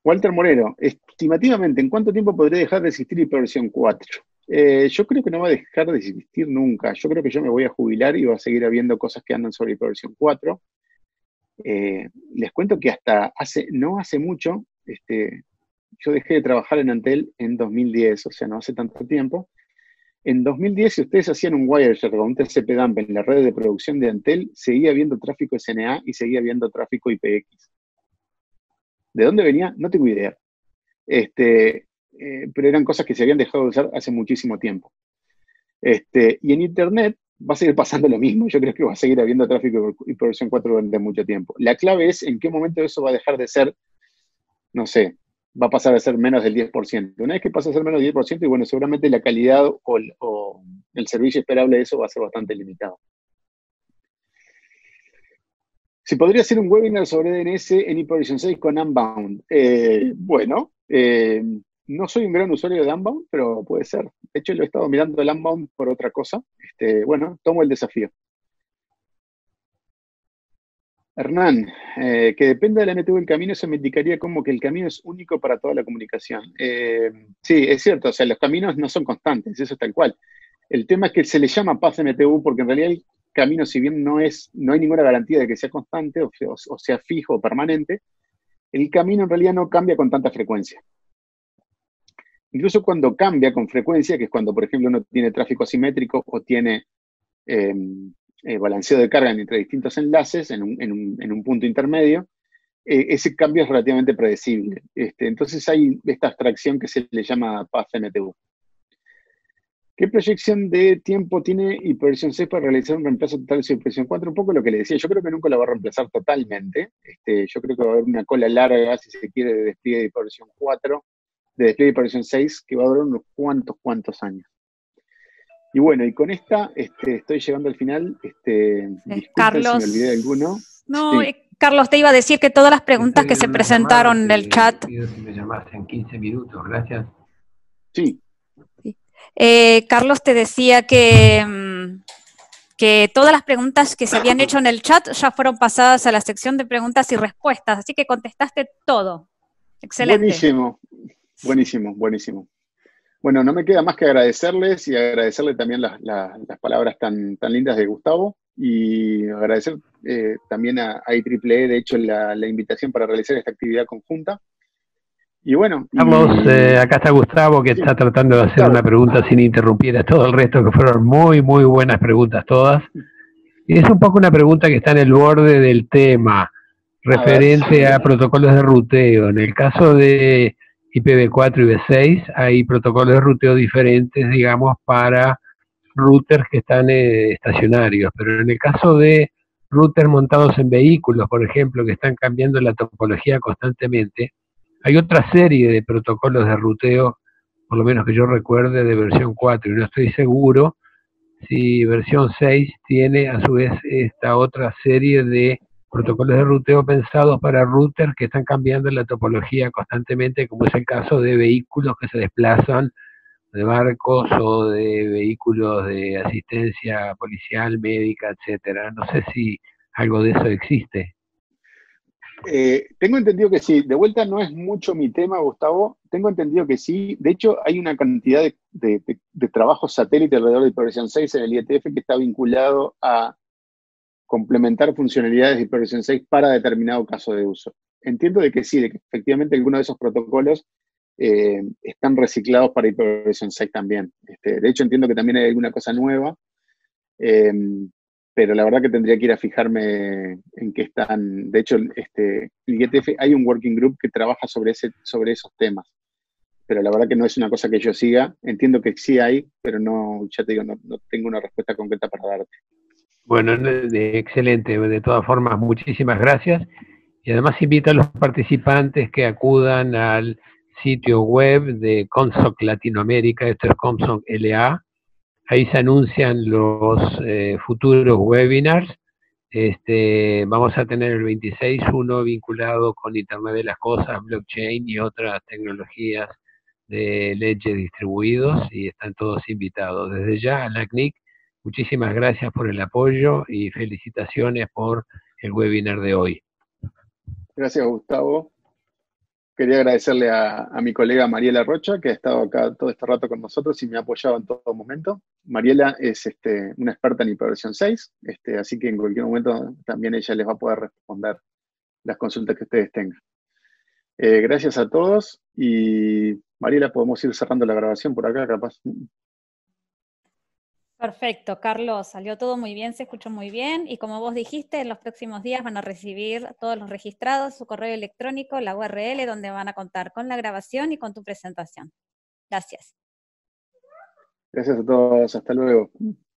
Walter Moreno, estimativamente, ¿en cuánto tiempo podría dejar de existir versión 4? Eh, yo creo que no va a dejar de existir nunca. Yo creo que yo me voy a jubilar y va a seguir habiendo cosas que andan sobre versión 4. Eh, les cuento que hasta hace, no hace mucho, este, yo dejé de trabajar en Antel en 2010, o sea, no hace tanto tiempo. En 2010, si ustedes hacían un Wireshark o un TCP dump en la red de producción de Antel, seguía habiendo tráfico SNA y seguía habiendo tráfico IPX. ¿De dónde venía? No tengo idea. Este, eh, pero eran cosas que se habían dejado de usar hace muchísimo tiempo. Este, y en Internet va a seguir pasando lo mismo. Yo creo que va a seguir habiendo tráfico y versión 4 durante mucho tiempo. La clave es en qué momento eso va a dejar de ser, no sé, va a pasar a ser menos del 10%. Una vez que pasa a ser menos del 10%, y bueno, seguramente la calidad o, el servicio esperable de eso va a ser bastante limitado. Si podría hacer un webinar sobre DNS en Hypervision 6 con Unbound. Eh, bueno, eh, no soy un gran usuario de Unbound, pero puede ser. De hecho, lo he estado mirando el Unbound por otra cosa. Este, bueno, tomo el desafío. Hernán, eh, que dependa de la MTU del camino, eso me indicaría como que el camino es único para toda la comunicación. Eh, sí, es cierto, o sea, los caminos no son constantes, eso es tal cual. El tema es que se le llama paz MTU porque en realidad el camino, si bien no, es, no hay ninguna garantía de que sea constante o, o sea fijo o permanente, el camino en realidad no cambia con tanta frecuencia. Incluso cuando cambia con frecuencia, que es cuando, por ejemplo, uno tiene tráfico asimétrico o tiene eh, eh, balanceo de carga entre distintos enlaces en un, punto intermedio, eh, ese cambio es relativamente predecible. Este, entonces hay esta abstracción que se le llama Path MTU. ¿Qué proyección de tiempo tiene Hypervision 6 para realizar un reemplazo total de Hypervision 4? Un poco lo que le decía, yo creo que nunca la va a reemplazar totalmente. Este, yo creo que va a haber una cola larga, si se quiere, de despliegue de Hypervision 4 de despliegue de versión 6 que va a durar unos cuantos, cuantos años. Y bueno, y con esta este, estoy llegando al final. Este, eh, Carlos, si me olvidé alguno. No, eh, Carlos, te iba a decir que todas las preguntas que se presentaron en el chat. Si me llamaste en 15 minutos, gracias. Sí. Eh, Carlos te decía que, mm, que todas las preguntas que se habían hecho en el chat ya fueron pasadas a la sección de preguntas y respuestas, así que contestaste todo. Excelente. Buenísimo. Buenísimo, buenísimo. Bueno, no me queda más que agradecerles y agradecerle también las, palabras tan, tan lindas de Gustavo y agradecer eh, también a, IEEE, de hecho, la, invitación para realizar esta actividad conjunta. Y bueno. Vamos, eh, acá está Gustavo que está tratando de hacer una pregunta sin interrumpir a todo el resto, que fueron muy, muy buenas preguntas todas. Y es un poco una pregunta que está en el borde del tema, referente a protocolos de ruteo. En el caso de IPv4 y V6, hay protocolos de ruteo diferentes, digamos, para routers que están eh, estacionarios, pero en el caso de routers montados en vehículos, por ejemplo, que están cambiando la topología constantemente, hay otra serie de protocolos de ruteo, por lo menos que yo recuerde, de versión 4, y no estoy seguro si versión 6 tiene a su vez esta otra serie de protocolos de ruteo pensados para routers que están cambiando la topología constantemente, como es el caso de vehículos que se desplazan de barcos o de vehículos de asistencia policial, médica, etcétera. No sé si algo de eso existe. Eh, tengo entendido que sí. De vuelta no es mucho mi tema, Gustavo. Tengo entendido que sí. De hecho, hay una cantidad de, de, trabajos satélite alrededor de versión 6 en el IETF que está vinculado a complementar funcionalidades de versión 6 para determinado caso de uso. Entiendo de que sí, de que efectivamente algunos de esos protocolos eh, están reciclados para versión 6 también. Este, de hecho, entiendo que también hay alguna cosa nueva. Eh, pero la verdad que tendría que ir a fijarme en qué están. De hecho, este, IETF hay un working group que trabaja sobre, ese, sobre esos temas, pero la verdad que no es una cosa que yo siga. Entiendo que sí hay, pero no, ya te digo, no, tengo una respuesta concreta para darte. Bueno, excelente. De todas formas, muchísimas gracias. Y además invito a los participantes que acudan al sitio web de CONSOC Latinoamérica, esto es CONSOC LA, Ahí se anuncian los eh, futuros webinars. Este, vamos a tener el 26, uno vinculado con Internet de las Cosas, blockchain y otras tecnologías de leyes distribuidos y están todos invitados. Desde ya a la CNIC, muchísimas gracias por el apoyo y felicitaciones por el webinar de hoy. Gracias, Gustavo. Quería agradecerle a, mi colega Mariela Rocha, que ha estado acá todo este rato con nosotros y me ha apoyado en todo momento. Mariela es este, una experta en hiperversión 6, este, así que en cualquier momento también ella les va a poder responder las consultas que ustedes tengan. Eh, gracias a todos y Mariela, podemos ir cerrando la grabación por acá, capaz. Perfecto, Carlos, salió todo muy bien, se escuchó muy bien y como vos dijiste, en los próximos días van a recibir todos los registrados su correo electrónico, la URL, donde van a contar con la grabación y con tu presentación. Gracias. Gracias a todos, hasta luego.